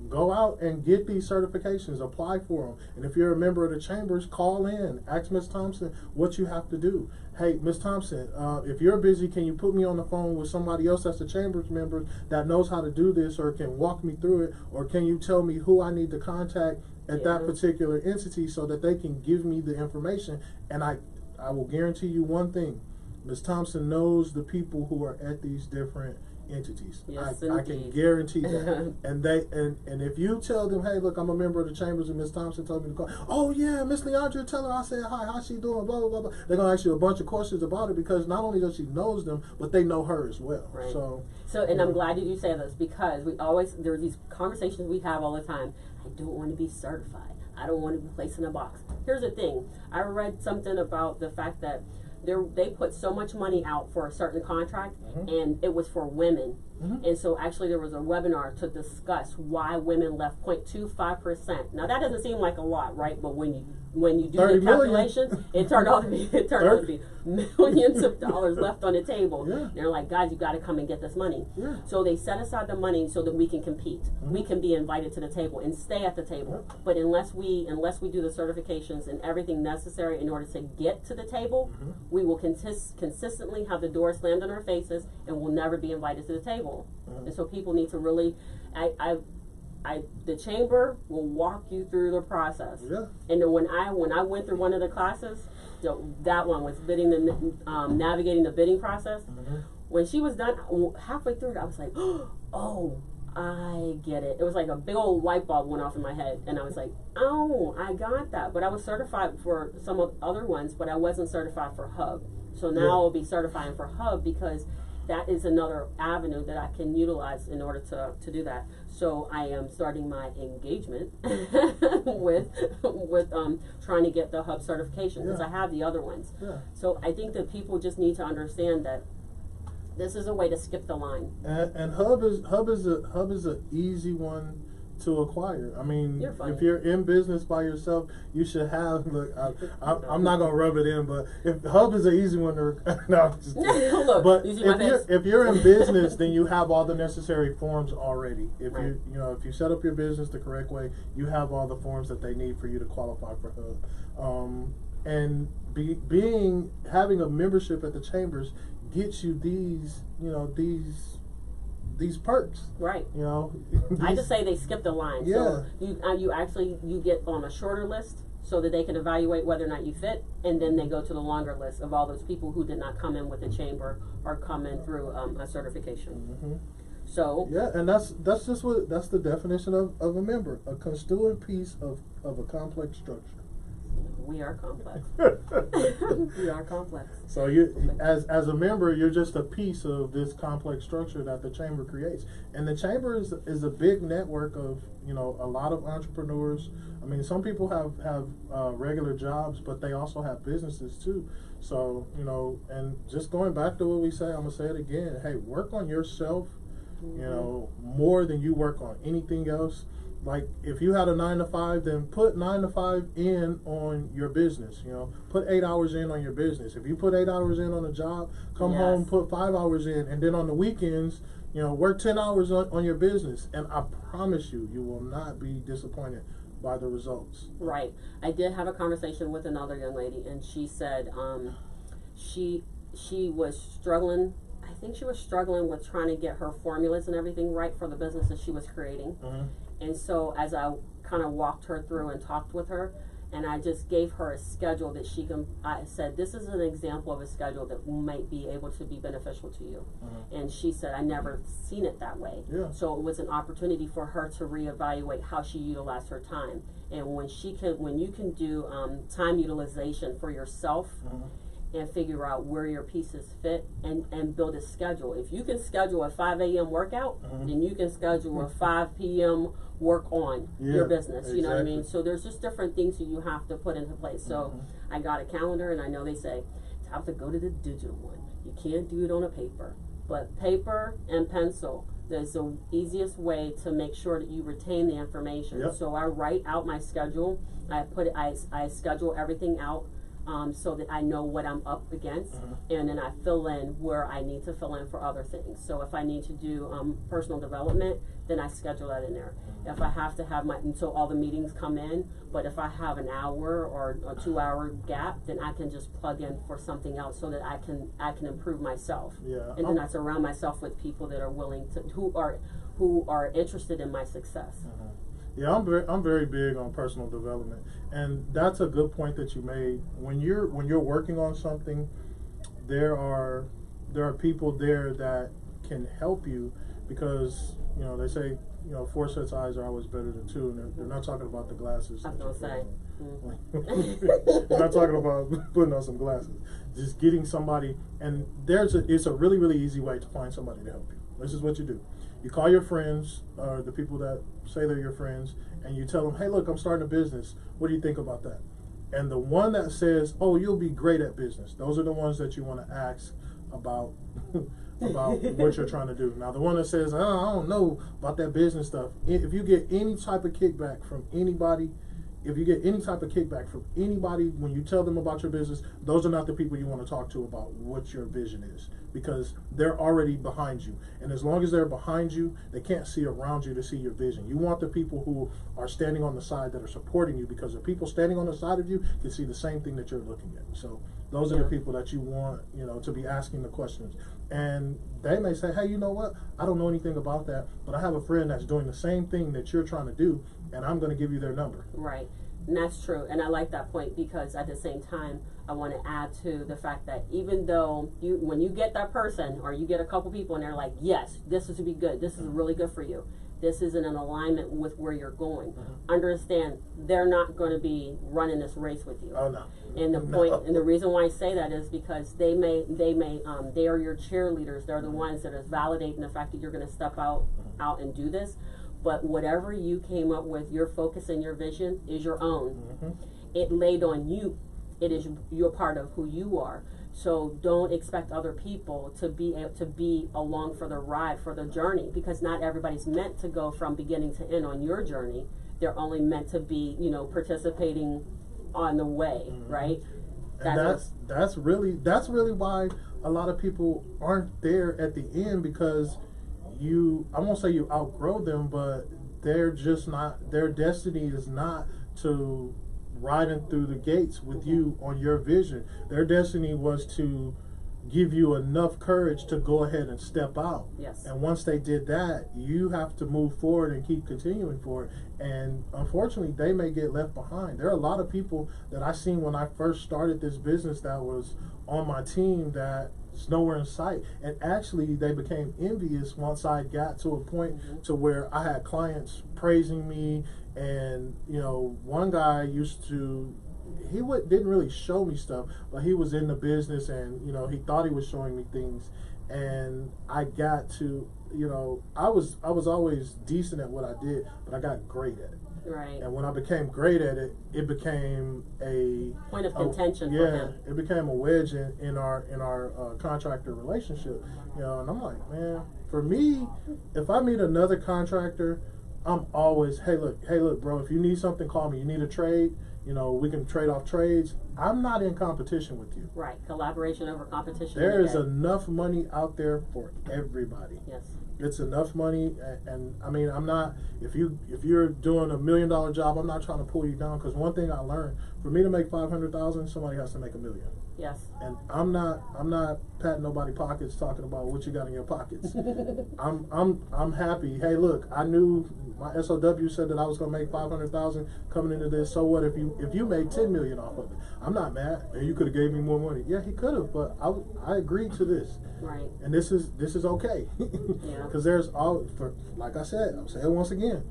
B: go out and get these certifications, apply for them. And if you're a member of the chambers, call in, ask Ms. Thompson what you have to do. Hey, Ms. Thompson, uh, if you're busy, can you put me on the phone with somebody else that's a chambers member that knows how to do this or can walk me through it? Or can you tell me who I need to contact at that particular entity so that they can give me the information? And I, I will guarantee you one thing. Ms. Thompson knows the people who are at these different entities.
A: Yes,
B: I, I can guarantee that. *laughs* and they and, and if you tell them, hey, look, I'm a member of the chambers, and Miss Thompson told me to call. Oh yeah, Miss Leandra, tell her I said hi. How's she doing? Blah blah blah. They're gonna ask you a bunch of questions about it because not only does she knows them, but they know her as well.
A: Right.
B: So
A: So, and I'm glad that you say this because we always there are these conversations we have all the time. I don't want to be certified. I don't want to be placed in a box. Here's the thing. I read something about the fact that they they put so much money out for a certain contract,
B: Mhm.
A: and it was for women.
B: Mhm.
A: And so, actually, there was a webinar to discuss why women left 0.25 percent. Now, that doesn't seem like a lot, right? But when you when you do
B: 30
A: the
B: million.
A: calculations, it turned out to be it turned out to be *laughs* millions of dollars left on the table.
B: Yeah.
A: They're like, guys, you got to come and get this money.
B: Yeah.
A: So they set aside the money so that we can compete. We can be invited to the table and stay at the table. But unless we unless we do the certifications and everything necessary in order to get to the table,
B: Mhm.
A: we will contis- consistently have the door slammed in our faces and we'll never be invited to the table.
B: Mhm.
A: And so people need to really, I, I, I, the chamber will walk you through the process.
B: yeah.
A: And then when I when I went through one of the classes, that one was bidding the um, navigating the bidding process
B: Mhm.
A: when she was done halfway through it i was like *gasps* oh i get it it was like a big old light bulb went off in my head and i was like oh i got that but i was certified for some of other ones but i wasn't certified for hub so now
B: Yeah.
A: i'll be certifying for hub because that is another avenue that i can utilize in order to, to do that so i am starting my engagement *laughs* with with um, trying to get the hub certification because
B: Yeah.
A: i have the other ones
B: Yeah.
A: so I think that people just need to understand that this is a way to skip the line.
B: And, and Hub is Hub is a Hub is an easy one to acquire. I mean,
A: You're
B: if you're in business by yourself, you should have. *laughs* Look, I, I, I'm not gonna rub it in, but if Hub is an easy one to. *laughs* no, just. *laughs*
A: Look,
B: but
A: you
B: if you're
A: face?
B: if you're in business, then you have all the necessary forms already. If
A: Right.
B: you you know if you set up your business the correct way, you have all the forms that they need for you to qualify for Hub. Um, and be, being having a membership at the chambers gets you these you know these these perks.
A: Right.
B: You know, *laughs*
A: I just say they skip the line.
B: Yeah.
A: So you uh, you actually you get on a shorter list so that they can evaluate whether or not you fit, and then they go to the longer list of all those people who did not come in with a chamber or come in through um, a certification.
B: Mm-hmm.
A: So
B: Yeah, and that's that's just what that's the definition of, of a member, a constituent piece of, of a complex structure.
A: We are complex. *laughs* we are complex.
B: So you, as as a member, you're just a piece of this complex structure that the chamber creates, and the chamber is is a big network of you know a lot of entrepreneurs. I mean, some people have have uh, regular jobs, but they also have businesses too. So you know, and just going back to what we say, I'm gonna say it again. Hey, work on yourself. You know, more than you work on anything else. Like if you had a nine to five, then put nine to five in on your business. You know, put eight hours in on your business. If you put eight hours in on a job, come
A: Yes.
B: home, put five hours in, and then on the weekends, you know, work ten hours on, on your business. And I promise you, you will not be disappointed by the results.
A: Right. I did have a conversation with another young lady, and she said um, she she was struggling. I think she was struggling with trying to get her formulas and everything right for the business that she was creating.
B: Mhm.
A: And so, as I kind of walked her through and talked with her, and I just gave her a schedule that she can. I said, "This is an example of a schedule that might be able to be beneficial to you."
B: Mhm.
A: And she said, "I never seen it that way."
B: Yeah.
A: So it was an opportunity for her to reevaluate how she utilized her time. And when she can, when you can do um, time utilization for yourself
B: Mhm.
A: And figure out where your pieces fit and, and build a schedule. If you can schedule a 5 a.m. workout,
B: Mhm.
A: then you can schedule a 5 p.m. work on
B: Yeah,
A: your business. You know what I mean? So there's just different things that you have to put into place. So
B: Mhm.
A: I got a calendar, and I know they say you have to go to the digital one. You can't do it on a paper, but paper and pencil. There's the easiest way to make sure that you retain the information.
B: Yep.
A: So I write out my schedule. I put I, I schedule everything out um, so that I know what I'm up against,
B: Mhm.
A: and then I fill in where I need to fill in for other things. So if I need to do um, personal development, then I schedule that in there. If I have to have my, so all the meetings come in, but if I have an hour or a two hour gap, then I can just plug in for something else so that I can, I can improve myself.
B: Yeah,
A: And then I surround myself with people that are willing to, who are, who are interested in my success.
B: Yeah, I'm very I'm very big on personal development, and that's a good point that you made. When you're when you're working on something, there are there are people there that can help you because you know they say you know four sets of eyes are always better than two, and they're, they're not talking about the glasses.
A: I was
B: that
A: gonna
B: you're
A: say.
B: putting
A: mm.
B: on. they're not talking about *laughs* putting on some glasses. Just getting somebody, and there's a it's a really really easy way to find somebody to help you. This is what you do. You call your friends, or the people that say they're your friends, and you tell them, "Hey, look, I'm starting a business. What do you think about that?" And the one that says, "Oh, you'll be great at business," those are the ones that you want to ask about *laughs* about what you're trying to do. Now, the one that says, oh, "I don't know about that business stuff," if you get any type of kickback from anybody, if you get any type of kickback from anybody when you tell them about your business, those are not the people you want to talk to about what your vision is because they're already behind you. And as long as they're behind you, they can't see around you to see your vision. You want the people who are standing on the side that are supporting you because the people standing on the side of you can see the same thing that you're looking at. So those are the people that you want, you know, to be asking the questions. And they may say, "Hey, you know what? I don't know anything about that, but I have a friend that's doing the same thing that you're trying to do, and I'm going to give you their number."
A: Right. And that's true. And I like that point because at the same time, I want to add to the fact that even though you, when you get that person or you get a couple people and they're like, yes, this is to be good, this is mm-hmm. really good for you, this is in an alignment with where you're going, mm-hmm. understand they're not going to be running this race with you.
B: Oh no.
A: And the
B: No.
A: and the reason why I say that is because they may, they may, um, they are your cheerleaders. They're the mm-hmm. ones that are validating the fact that you're going to step out, out and do this. But whatever you came up with, your focus and your vision is your own.
B: Mhm.
A: It laid on you. It is you're part of who you are. So don't expect other people to be able to be along for the ride for the journey because not everybody's meant to go from beginning to end on your journey. They're only meant to be, you know, participating on the way,
B: Mhm.
A: right?
B: and that's that's really that's really why a lot of people aren't there at the end because you I won't say you outgrow them, but they're just not their destiny is not to riding through the gates with you on your vision. Their destiny was to give you enough courage to go ahead and step out.
A: Yes.
B: And once they did that, you have to move forward and keep continuing forward. And unfortunately, they may get left behind. There are a lot of people that I seen when I first started this business that was on my team that is nowhere in sight. And actually, they became envious once I got to a point
A: Mhm.
B: to where I had clients praising me. And you know, one guy used to he would, didn't really show me stuff, but he was in the business and you know he thought he was showing me things, and I got to you know I was I was always decent at what I did, but I got great at it.
A: Right.
B: And when I became great at it, it became a
A: Point of
B: a-
A: contention
B: yeah,
A: for him.
B: it became a wedge in, in our in our uh, contractor relationship. You know, and I'm like, man, for me, if I meet another contractor, I'm always, hey, look, hey, look, bro, if you need something, call me. You need a trade, you know, we can trade off trades. I'm not in competition with you.
A: Right. Collaboration over competition.
B: There is enough money out there for everybody.
A: Yes.
B: It's enough money, and, and I mean, I'm not. If you if you're doing a million dollar job, I'm not trying to pull you down. Because one thing I learned, for me to make five hundred thousand, somebody has to make a million.
A: Yes.
B: And I'm not I'm not patting nobody pockets talking about what you got in your pockets. *laughs* I'm I'm I'm happy. Hey, look, I knew my SOW said that I was gonna make five hundred thousand coming into this. So what if you if you made ten million off of it? I'm not mad. And you could have gave me more money. Yeah, he could have, but I I agreed to this,
A: Right.
B: and this is this is okay. *laughs*
A: Yeah.
B: Because there's all for like I said, I'll say it once again.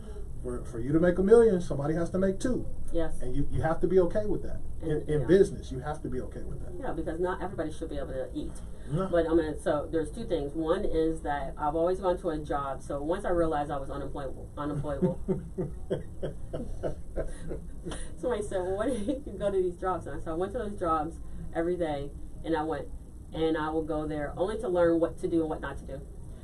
B: For, for you to make a million, somebody has to make two,
A: Yes.
B: and you, you have to be okay with that. In, in
A: yeah.
B: business, you have to be okay with that.
A: Yeah, because not everybody should be able to eat.
B: No.
A: But I mean, so there's two things. One is that I've always gone to a job. So once I realized I was unemployable, unemployable, *laughs* somebody said, "Well, what *laughs* do you go to these jobs?" And I said, "I went to those jobs every day, and I went, and I will go there only to learn what to do and what not to do."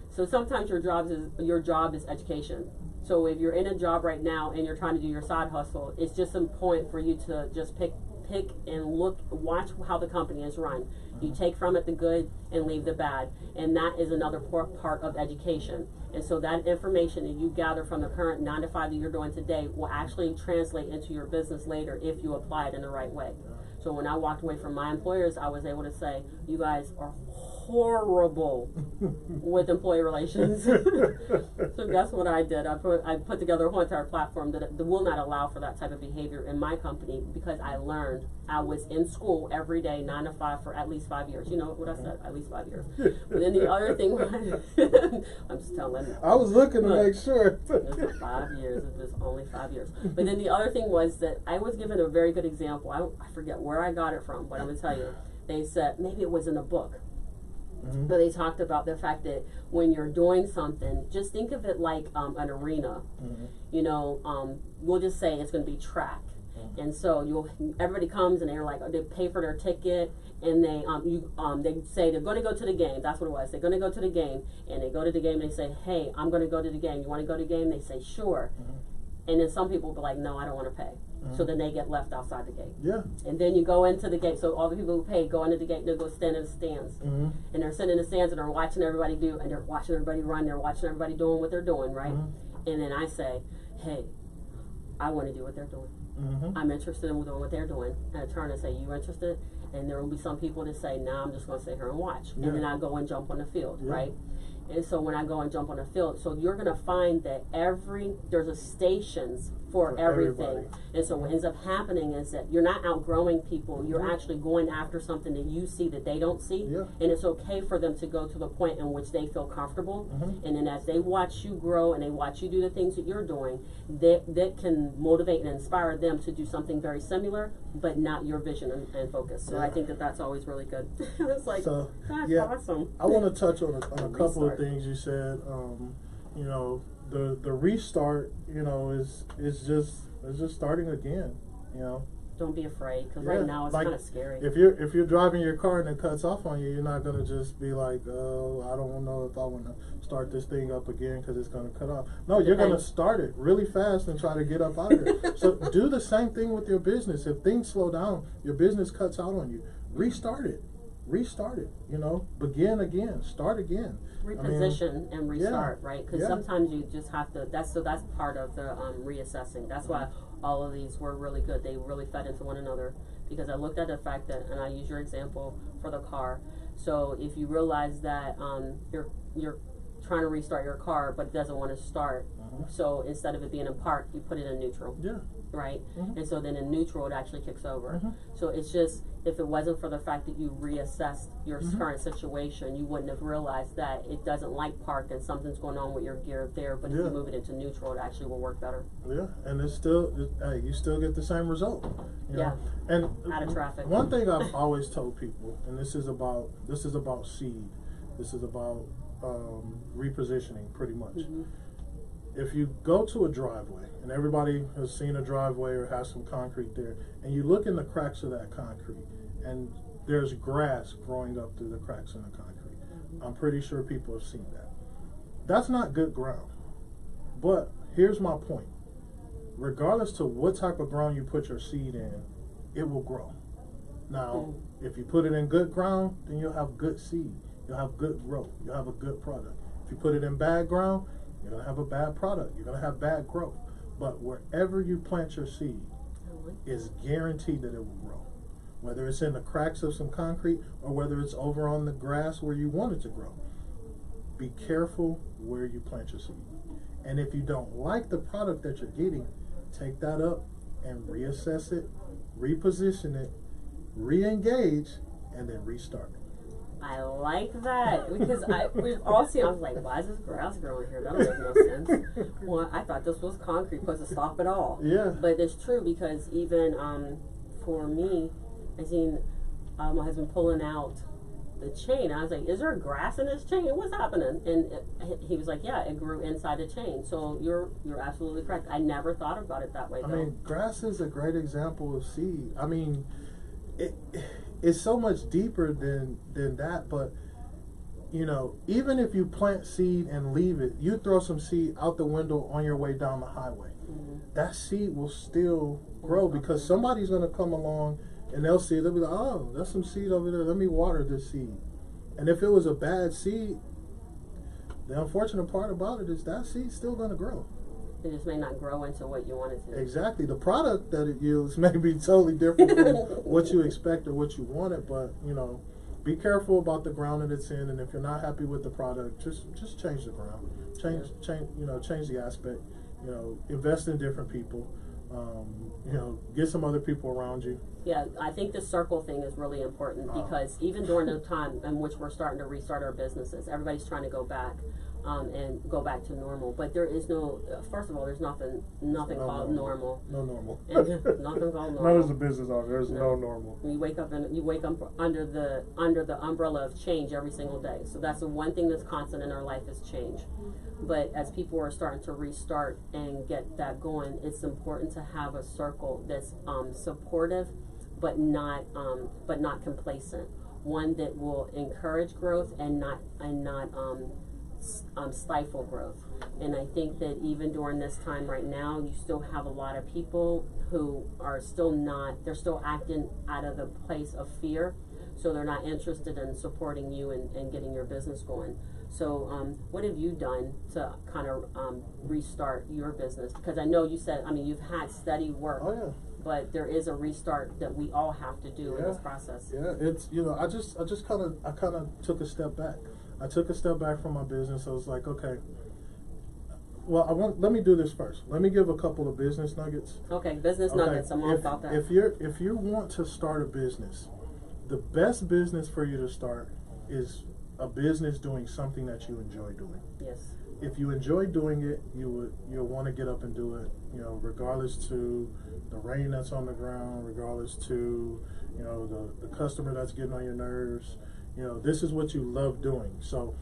A: So sometimes your jobs is your job is education. So if you're in a job right now and you're trying to do your side hustle, it's just a point for you to just pick pick and look, watch how the company is run. You
B: Mm-hmm.
A: take from it the good and leave the bad, and that is another part of education. And so that information that you gather from the current nine to five that you're doing today will actually translate into your business later if you apply it in the right way. So when I walked away from my employers, I was able to say, "You guys are horrible with employee relations." *laughs* so guess what I did? I put I put together a whole entire platform that, that will not allow for that type of behavior in my company because I learned I was in school every day nine to five for at least five years. You know what I said? At least five years. But then the other thing was, *laughs* I'm just telling.
B: I was looking to make sure.
A: Five years. It was only five years. But then the other thing was that I was given a very good example. I, I forget where I got it from, but I'm gonna tell you. They said maybe it was in a book,
B: Mhm.
A: but they talked about the fact that when you're doing something, just think of it like um, an arena.
B: Mhm.
A: You know, um, we'll just say it's gonna be track. And so you'll everybody comes and they're like they pay for their ticket and they um you um they say they're going to go to the game. That's what it was. They're going to go to the game and they go to the game and they say, "Hey, I'm going to go to the game. You want to go to the game?" They say, "Sure." And then some people be like, "No, I don't want to pay." So then they get left outside the gate.
B: Yeah.
A: And then you go into the gate. So all the people who pay go into the gate and they go stand in the stands.
B: hmm
A: And they're sitting in the stands and they're watching everybody do and they're watching everybody run. They're watching everybody doing what they're doing, right?
B: Mhm.
A: And then I say, "Hey, I want to do what they're doing."
B: hmm
A: I'm interested in doing what they're doing. And I turn and say, You interested? And there will be some people that say, No, I'm just going to sit here and watch.
B: Yeah.
A: And then I go and jump on the field,
B: Yeah.
A: right? And so when I go and jump on the field, so you're going to find that every, there's a stations for,
B: For
A: everything.
B: everybody.
A: And so what ends up happening is that you're not outgrowing people, you're
B: Mhm.
A: actually going after something that you see that they don't see.
B: Yeah.
A: And it's okay for them to go to the point in which they feel comfortable.
B: Mhm.
A: And then as they watch you grow and they watch you do the things that you're doing, that that can motivate and inspire them to do something very similar, but not your vision and, and focus. So I think that that's always really good. *laughs* it's like
B: So,
A: that's
B: yeah.
A: awesome.
B: I want to touch on a, on a couple of things you said. Um, you know, the the restart. You know, is is just is just starting again. You know,
A: Don't be afraid because
B: Yeah,
A: right now it's
B: like,
A: kind of scary.
B: if you're if you're driving your car and it cuts off on you, you're not gonna just be like, oh, I don't know if I want to start this thing up again because it's gonna cut off. No, you're gonna start it really fast and try to get up out of it. so *laughs* do the same thing with your business. If things slow down, your business cuts out on you. Restart it. Restart it. You know, begin again. Start again. I mean,
A: reposition and restart, right? Because
B: yeah.
A: sometimes you just have to. That's so. That's part of the um, reassessing. That's why all of these were really good. They really fed into one another because I looked at the fact that, and I use your example for the car. So if you realize that um, you're you're trying to restart your car, but it doesn't want to start,
B: Mhm.
A: so instead of it being in park, you put it in neutral,
B: Yeah.
A: Right?
B: Mhm.
A: And so then in neutral, it actually kicks over.
B: Mhm.
A: So it's just if it wasn't for the fact that you reassessed your
B: Mhm.
A: current situation, you wouldn't have realized that it doesn't like park and something's going on with your gear there. But if you move it into neutral, it actually will work better.
B: Yeah, and it's still, it, hey, you still get the same result. You know? And
A: Out of traffic.
B: One thing I've *laughs* always told people, and this is about this is about seed. This is about um, repositioning, pretty much. If you go to a driveway, and everybody has seen a driveway or has some concrete there, and you look in the cracks of that concrete, and there's grass growing up through the cracks in the concrete. Mm-hmm. I'm pretty sure people have seen that. That's not good ground. But here's my point. Regardless to what type of ground you put your seed in, it will grow. Now, mm. if you put it in good ground, then you'll have good seed. You'll have good growth. You'll have a good product. If you put it in bad ground, you're gonna have a bad product. You're gonna have bad growth. But wherever you plant your seed, is guaranteed that it will grow. Whether it's in the cracks of some concrete or whether it's over on the grass where you want it to grow. Be careful where you plant your seed. And if you don't like the product that you're getting, take that up and reassess it, reposition it, re engage, and then restart.
A: I like that because I we've all seen. I was like, why is this grass growing here? That don't make no sense. Well, I thought this was concrete supposed to stop it all.
B: Yeah.
A: But it's true because even um, for me, I seen uh, my husband pulling out the chain. I was like, "Is there grass in this chain? What's happening?" And it, he was like, "Yeah, it grew inside the chain." So you're you're absolutely correct. I never thought about it that way.
B: I
A: though.
B: mean, grass is a great example of seed. I mean, it it's so much deeper than than that. But you know, even if you plant seed and leave it, you throw some seed out the window on your way down the highway.
A: Mhm.
B: That seed will still grow because somebody's going to come along and they'll see it. They'll be like, "Oh, that's some seed over there. Let me water this seed." And if it was a bad seed, the unfortunate part about it is that seed's still going to grow.
A: It just may not grow into what you want it to.
B: Exactly. The product that it yields *laughs* may be totally different from *laughs* what you expect or what you wanted, but you know, be careful about the ground that it's in, and if you're not happy with the product, just just change the ground, change change you know change the aspect, you know, invest in different people, um, you know, get some other people around you.
A: Yeah, I think the circle thing is really important
B: Uh.
A: because even during the time in which we're starting to restart our businesses, everybody's trying to go back um, and go back to normal. But there is no, uh, first of all, there's nothing, nothing
B: No
A: called normal.
B: No normal.
A: And *laughs* *laughs* nothing called normal.
D: Not
A: normal.
D: as a business owner. There's
A: No.
D: no, normal.
A: You wake up and you wake up under the under the umbrella of change every single day. So that's the one thing that's constant in our life is change. But as people are starting to restart and get that going, it's important to have a circle that's um, supportive, but not um, but not complacent. One that will encourage growth and not and not um, stifle growth. And I think that even during this time right now, you still have a lot of people who are still not, they're still acting out of the place of fear. So they're not interested in supporting you and, and getting your business going. So, um, what have you done to kind of um, restart your business? Because I know you said, I mean, you've had steady work,
B: Oh yeah.
A: but there is a restart that we all have to do in this process.
B: Yeah, it's you know, I just I just kind of I kind of took a step back. I took a step back from my business. I was like, okay. Well, I want let me do this first. Let me give a couple of business nuggets.
A: Okay, business
B: Okay,
A: nuggets. I'm all
B: if,
A: about that.
B: If you're if you want to start a business, the best business for you to start is a business doing something that you enjoy doing.
A: yes.
B: If you enjoy doing it, you would you'll want to get up and do it. You know, regardless to the rain that's on the ground, regardless to you know the, the customer that's getting on your nerves. You know, this is what you love doing. So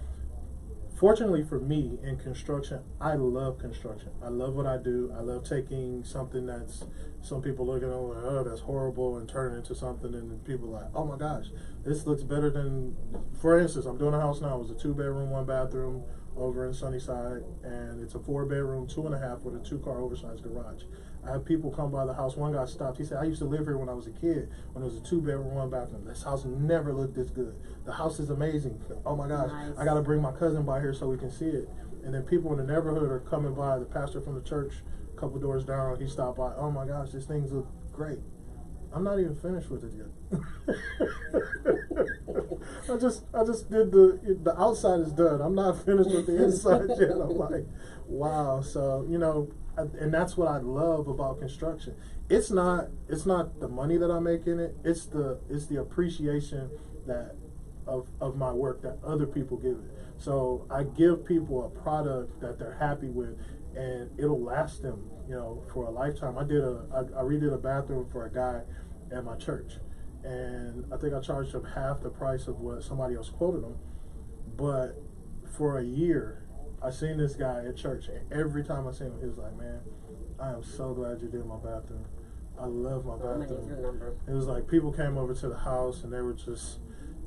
B: fortunately for me in construction, I love construction. I love what I do. I love taking something that's some people look at like, oh, that's horrible, and turn it into something, and people like, oh my gosh, this looks better than. For instance, I'm doing a house now. It was a two bedroom, one bathroom over in Sunnyside, and it's a four bedroom, two and a half with a two car oversized garage. I have people come by the house. One guy stopped. He said, "I used to live here when I was a kid. When it was a two bedroom, one bathroom. This house never looked this good. The house is amazing. Oh my gosh!
A: Nice.
B: I got to bring my cousin by here so we can see it." And then people in the neighborhood are coming by. The pastor from the church, a couple doors down, he stopped by. Oh my gosh, these things look great. I'm not even finished with it yet. *laughs* I just I just did the the outside is done. I'm not *laughs* finished with the inside yet. I'm like, wow. So you know, and that's what I love about construction. It's not it's not the money that I make in it. It's the it's the appreciation that of of my work that other people give it. So I give people a product that they're happy with, and it'll last them, you know, for a lifetime. I did a I, I redid a bathroom for a guy at my church, and I think I charged him half the price of what somebody else quoted him. But for a year, I seen this guy at church, and every time I seen him, he was like, "Man, I am so glad you did my bathroom. I love my
A: I'm gonna need your
B: bathroom." It was like people came over to the house and they were just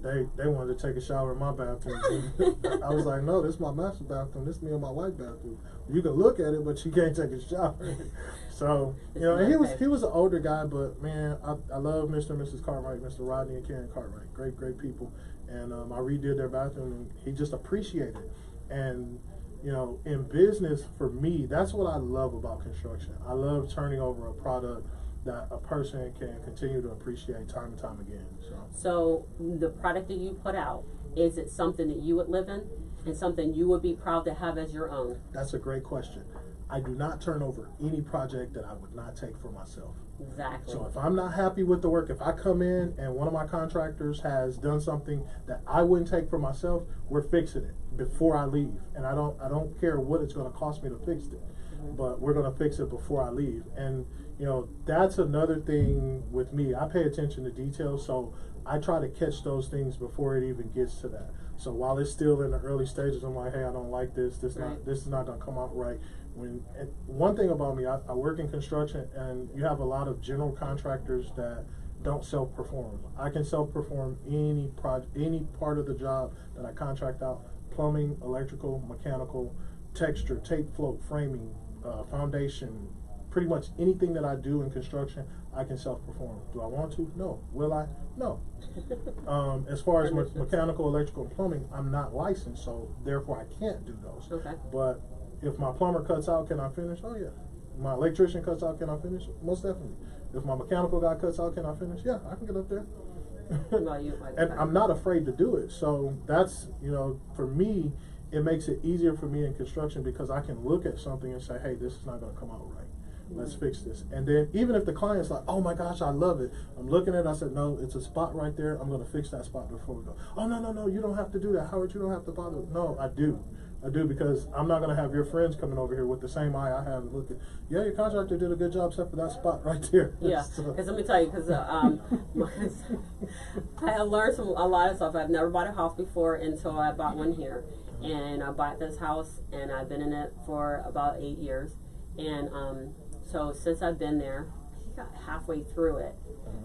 B: they they wanted to take a shower in my bathroom. *laughs* I was like, no, this is my master bathroom. This is me and my wife bathroom. You can look at it, but you can't take a shower. *laughs* so you know, and he was he was an older guy, but man, I, I love Mr. and Mrs. Cartwright, Mr. Rodney and Karen Cartwright. Great, great people. And um, I redid their bathroom, and he just appreciated. it. And you know, in business, for me, that's what I love about construction. I love turning over a product that a person can continue to appreciate time and time again. So.
A: So the product that you put out, is it something that you would live in and something you would be proud to have as your own?
B: That's a great question. I do not turn over any project that I would not take for myself.
A: Exactly.
B: So if I'm not happy with the work, if I come in and one of my contractors has done something that I wouldn't take for myself, we're fixing it before I leave. And I don't I don't care what it's going to cost me to fix it. Mm-hmm. But we're going to fix it before I leave. And you know, that's another thing with me. I pay attention to details, so I try to catch those things before it even gets to that. So while it's still in the early stages, I'm like, hey, I don't like this. This
A: Right.
B: not this is not going to come out right. When and one thing about me, I, I work in construction, and you have a lot of general contractors that don't self-perform. I can self-perform any project, any part of the job that I contract out: plumbing, electrical, mechanical, texture, tape float, framing, uh, foundation, pretty much anything that I do in construction, I can self-perform. Do I want to? No. Will I? No. *laughs* Um, as far as me- mechanical, electrical, and plumbing, I'm not licensed, so therefore I can't do those.
A: Okay.
B: But if my plumber cuts out, can I finish? Oh yeah. My electrician cuts out, can I finish? Most definitely. If my mechanical guy cuts out, can I finish? Yeah, I can get up there.
A: Well, you- like-
B: and I'm not afraid to do it. So that's you know, for me, it makes it easier for me in construction because I can look at something and say, hey, this is not going to come out right. Let's fix this. And then even if the client's like, oh my gosh, I love it. I'm looking at it, I said, no, it's a spot right there. I'm going to fix that spot before we go. Oh, no, no, no, you don't have to do that. Howard, you don't have to bother. No, I do. I do because I'm not going to have your friends coming over here with the same eye I have looking, yeah, your contractor did a good job except for that spot right *laughs* there.
A: Yeah,
B: So-
A: because let me tell you, because uh, um, *laughs* I have learned some a lot of stuff. I've never bought a house before until I bought one here, and I bought this house, and I've been in it for about eight years, and um, so since I've been there, halfway through it.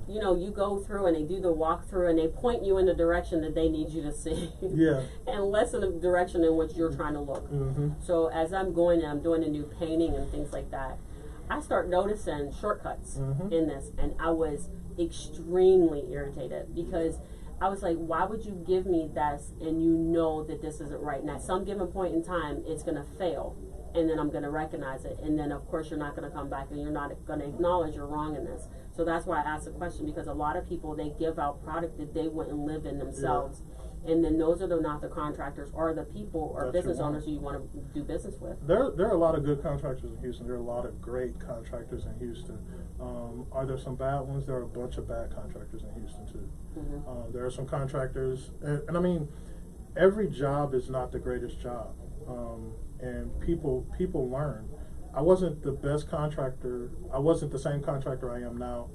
A: You know, you go through and they do the walkthrough and they point you in the direction that they need you to see, *laughs*
B: Yeah.
A: and less in the direction in which you're trying to look.
B: hmm
A: So as I'm going and I'm doing a new painting and things like that, I start noticing shortcuts
B: Mhm.
A: in this, and I was extremely irritated because I was like, why would you give me this and you know that this isn't right? And at some given point in time, it's gonna fail, and then I'm gonna recognize it, and then of course you're not gonna come back and you're not gonna acknowledge you're wrong in this. So that's why I asked the question because a lot of people they give out product that they wouldn't live in themselves. And then those are the not the contractors or the people or
B: That
A: business owners who you want to do business with.
B: There, there are a lot of good contractors in Houston. There are a lot of great contractors in Houston. Um, are there some bad ones? There are a bunch of bad contractors in Houston too.
A: Mhm.
B: Uh, there are some contractors, and, and I mean, every job is not the greatest job, um, and people people learn. I wasn't the best contractor. I wasn't the same contractor I am now,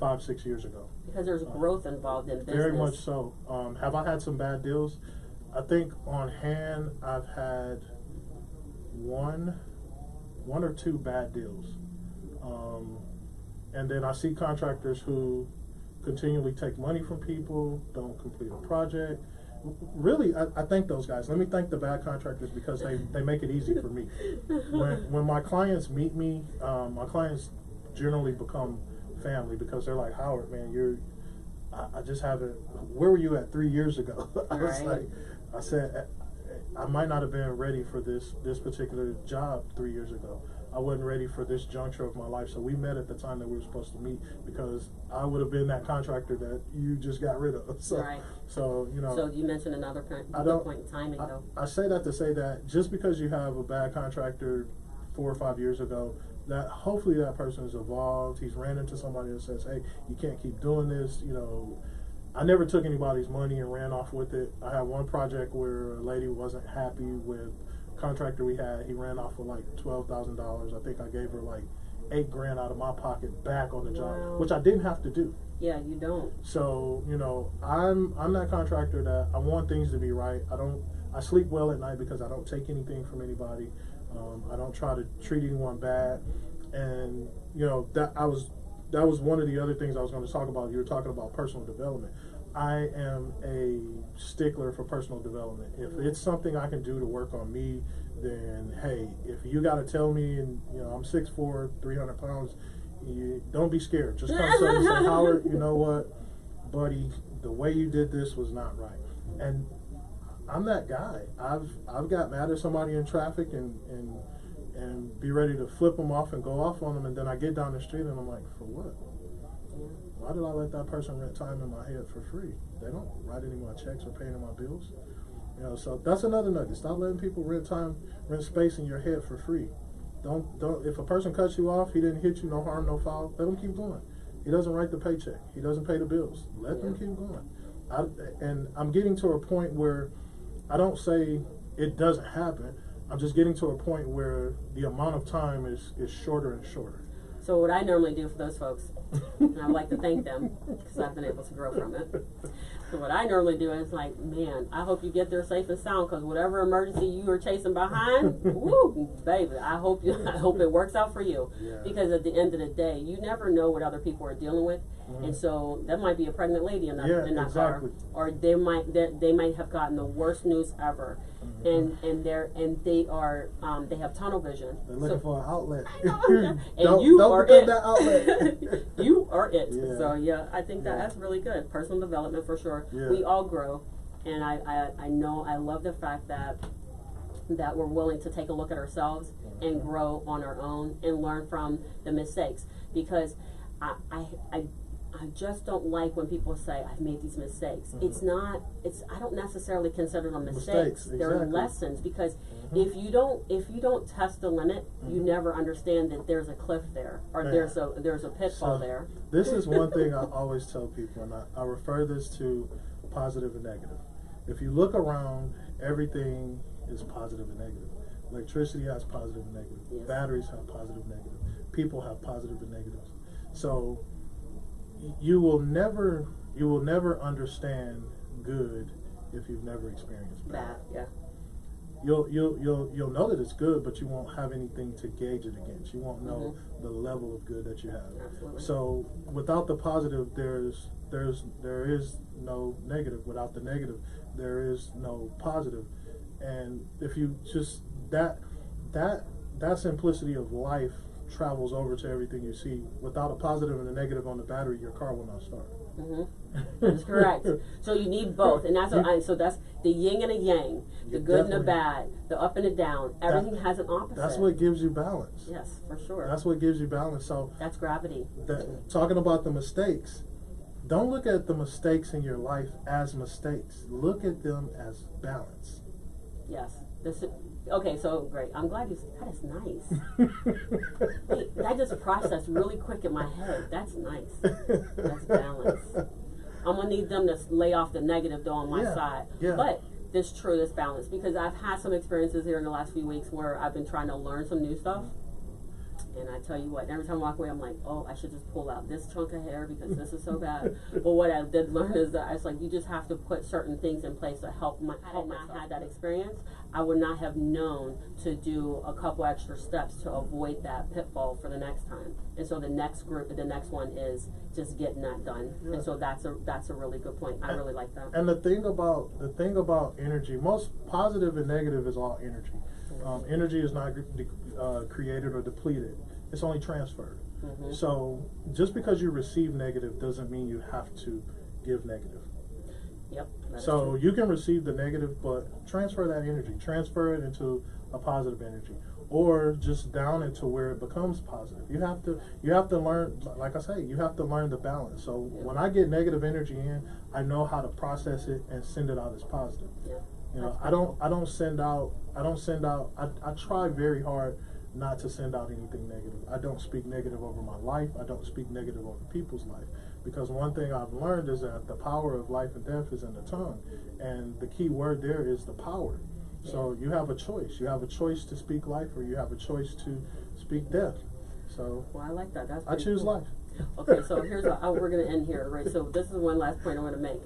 B: five six years ago.
A: Because there's growth involved in business.
B: Very much so. Um, have I had some bad deals? I think on hand I've had one, one or two bad deals, um, and then I see contractors who continually take money from people, don't complete a project. Really, I, I thank those guys. Let me thank the bad contractors because they, they make it easy for me. When when my clients meet me, um, my clients generally become family because they're like Howard, man, you're I, I just haven't. Where were you at three years ago? *laughs* I was
A: Right.
B: like, I said, I, might not have been ready for this this particular job three years ago. I wasn't ready for this juncture of my life. So we met at the time that we were supposed to meet because I would have been that contractor that you just got rid of. *laughs* So,
A: Right.
B: So you know.
A: So you mentioned another point,
B: I don't-
A: point in timing
B: I,
A: though.
B: I say that to say that just because you have a bad contractor four or five years ago, that hopefully that person has evolved. He's ran into somebody that says, "Hey, you can't keep doing this." You know, I never took anybody's money and ran off with it. I had one project where a lady wasn't happy with contractor we had. He ran off with like twelve thousand dollars. I think I gave her like eight grand out of my pocket back on the
A: Wow.
B: job, which I didn't have to do.
A: Yeah, you don't.
B: So you know, I'm I'm that contractor that I want things to be right. I don't. I sleep well at night because I don't take anything from anybody. Um, I don't try to treat anyone bad, and you know that I was that was one of the other things I was going to talk about. You were talking about personal development. I am a stickler for personal development. If it's something I can do to work on me, then hey, if you got to tell me, and you know I'm 6'4", 300 pounds, you don't be scared. Just come and say, Howard, you know what, buddy, the way you did this was not right. And I'm that guy. I've I've got mad at somebody in traffic and and and be ready to flip them off and go off on them, and then I get down the street and I'm like, for what? Why did I let that person rent time in my head for free? They don't write any of my checks or pay any of my bills. You know, so that's another nugget. Stop letting people rent time, rent space in your head for free. Don't don't. If a person cuts you off, he didn't hit you, no harm, no foul. Let him keep going. He doesn't write the paycheck. He doesn't pay the bills. Let them keep going. I, and I'm getting to a point where I don't say it doesn't happen. I'm just getting to a point where the amount of time is, is shorter and shorter.
A: So what I normally do for those folks, and I would like to thank them because I've been able to grow from it. So what I normally do is like, man, I hope you get there safe and sound because whatever emergency you are chasing behind, *laughs* woo, baby, I hope you, *laughs* I hope it works out for you.
B: Yeah.
A: Because at the end of the day, you never know what other people are dealing with, and so that might be a pregnant lady in that
B: Mm-hmm. Yeah,
A: in that
B: exactly.
A: car, or they might they, they might have gotten the worst news ever,
B: Mm-hmm.
A: and and they're and they are um, they have tunnel vision.
B: They're looking
A: So-
B: for an outlet. *laughs*
A: Know, *laughs* and
B: don't
A: you
B: don't
A: are it.
B: that outlet. *laughs*
A: you are it.
B: Yeah.
A: So yeah, I think that
B: Yeah.
A: that's really good. Personal development for sure. We all grow, and I, I I know I love the fact that that we're willing to take a look at ourselves and grow on our own and learn from the mistakes because I I. I I just don't like when people say I've made these mistakes. It's not. It's. I don't necessarily consider them mistakes.
B: Mm-hmm. Mistakes,
A: They're
B: exactly.
A: lessons because
B: Mm-hmm.
A: if you don't if you don't test the limit, you never understand that there's a cliff there or
B: Yeah.
A: there's a there's a pitfall
B: So,
A: there.
B: This is one thing I *laughs* always tell people, and I, I refer this to positive and negative. If you look around, everything is positive and negative. Electricity has positive and negative.
A: Yes.
B: Batteries have positive and negative. People have positive and negatives. So you will never you will never understand good if you've never experienced bad.
A: Yeah.
B: You'll you'll you'll you'll know that it's good, but you won't have anything to gauge it against. You won't know the level of good that you have.
A: Mm-hmm. Absolutely.
B: So without the positive, there's there's there is no negative. Without the negative, there is no positive. And if you just that that that simplicity of life travels over to everything you see. Without a positive and a negative on the battery, your car will not start.
A: hmm *laughs* That's correct. So you need both, and that's what I, so that's the yin and the yang, the good and the bad, the up and the down. Everything has an opposite.
B: That's what gives you balance.
A: Yes, for sure.
B: That's what gives you balance. So
A: That's gravity.
B: that, talking about the mistakes, don't look at the mistakes in your life as mistakes. Look at them as balance.
A: Yes. This. Is, okay. So great. I'm glad you. That is nice. Wait, *laughs* that just processed really quick in my head. That's nice. That's balance. I'm gonna need them to lay off the negative though on my
B: Yeah,
A: side.
B: yeah.
A: But this true, this balance, because I've had some experiences here in the last few weeks where I've been trying to learn some new stuff. And I tell you what, every time I walk away, I'm like, oh, I should just pull out this chunk of hair because this is so *laughs* bad. but what I did learn is that it's like you just have to put certain things in place to help my help not had that experience. I would not have known to do a couple extra steps to avoid that pitfall for the next time. And so the next group, the next one is just getting that done.
B: Yeah.
A: And so that's a that's a really good point. I really like that.
B: And the thing about the thing about energy, most positive and negative is all energy. Um, energy is not uh, created or depleted; it's only transferred.
A: Mhm.
B: So just because you receive negative doesn't mean you have to give negative.
A: Yep.
B: So you can receive the negative, but transfer that energy, transfer it into a positive energy, or just down it to where it becomes positive. You have to, you have to learn. Like I say, you have to learn the balance. So when I get negative energy in, I know how to process it and send it out as positive.
A: yeah.
B: You know, I don't, I don't send out, I don't send out. I, I try very hard not to send out anything negative. I don't speak negative over my life. I don't speak negative over people's life. Because one thing I've learned is that the power of life and death is in the tongue. And the key word there is the power. So you have a choice. You have a choice to speak life or you have a choice to speak death. So
A: Well, I like that. That's
B: I choose
A: cool.
B: life. *laughs*
A: Okay, so *laughs* here's what oh, we're gonna end here, right? So this is one last point I want to make.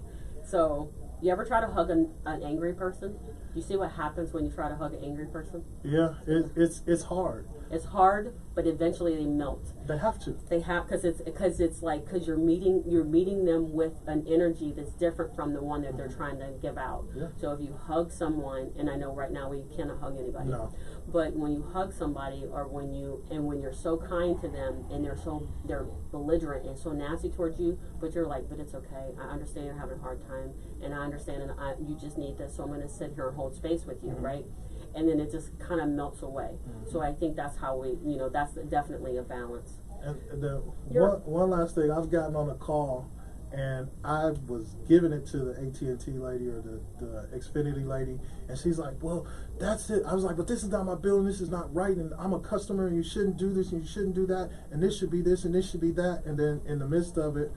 A: So you ever try to hug an, an angry person? Do you see what happens when you try to hug an angry person?
B: Yeah, it, it's it's hard.
A: It's hard, but eventually they melt.
B: They have to.
A: They have because it's because it's like because you're meeting you're meeting them with an energy that's different from the one that they're trying to give out.
B: Yeah.
A: So if you hug someone, and I know right now we cannot hug anybody,
B: No.
A: but when you hug somebody or when you and when you're so kind to them and they're so they're belligerent and so nasty towards you, but you're like, but it's okay. I understand you're having a hard time, and I understand, and I, you just need this, so I'm going to sit here and hold space with you, mm-hmm. right? And then it just kind of melts away. Mm-hmm. So I think that's how we, you know, that's definitely a balance.
B: And the
A: You're-
B: one, one last thing, I've gotten on a call, and I was giving it to the AT and T lady or the, the Xfinity lady, and she's like, "Well, that's it." I was like, "But this is not my bill, and this is not right, and I'm a customer, and you shouldn't do this, and you shouldn't do that, and this should be this, and this should be that." And then in the midst of it,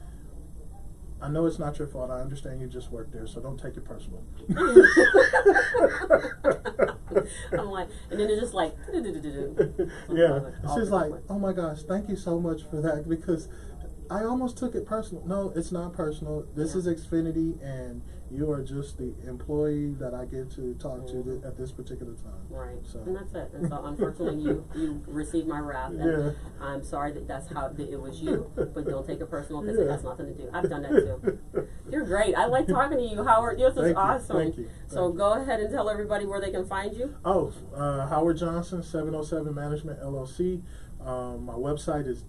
B: I know it's not your fault. I understand you just worked there, so don't take it personal. *laughs*
A: I'm like, and then it's just like, *laughs*
B: yeah, she's like, "Oh my gosh, thank you so much for that," because I almost took it personal. No, it's not personal. This
A: Yeah.
B: is Xfinity, and you are just the employee that I get to talk to
A: Mhm.
B: th- at this particular time.
A: Right,
B: So.
A: and that's it. And so, unfortunately, you *laughs* you received my wrath, and
B: Yeah.
A: I'm sorry that that's how that it was you. But don't take it personal because
B: Yeah.
A: it has nothing to do. I've done that too. *laughs* You're great. I like talking to you, Howard. This is
B: you.
A: awesome.
B: Thank you.
A: So
B: Thank you.
A: go ahead and tell everybody where they can find you.
B: Oh, uh, Howard Johnson, 707 Management LLC. Um, my website is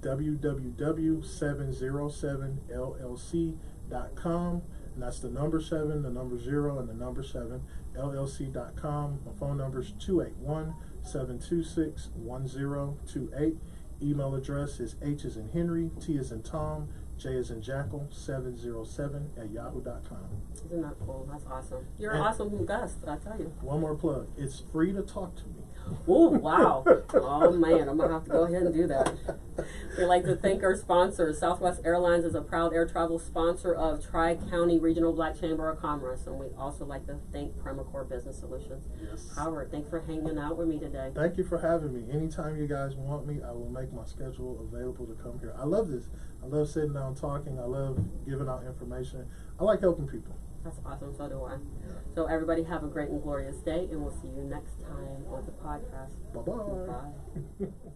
B: www.707llc.com. And that's the number 7, the number 0, and the number 7, llc.com. My phone number is 281 726 1028. Email address is H is in Henry, T is in Tom, J is in Jackal, 707 at yahoo.com.
A: Isn't that cool? That's awesome. You're an awesome guest. I tell you.
B: One more plug. It's free to talk to me.
A: Oh wow! oh man, I'm gonna have to go ahead and do that. We'd like to thank our sponsors. Southwest Airlines is a proud air travel sponsor of Tri County Regional Black Chamber of Commerce, and we'd also like to thank Primacor Business Solutions.
B: Yes.
A: Howard, thanks for hanging out with me today.
B: Thank you for having me. Anytime you guys want me, I will make my schedule available to come here. I love this. I love sitting down talking. I love giving out information. I like helping people.
A: That's awesome. So do I. So everybody have a great and glorious day, and we'll see you next time on the podcast.
B: Bye bye. *laughs*
A: Bye.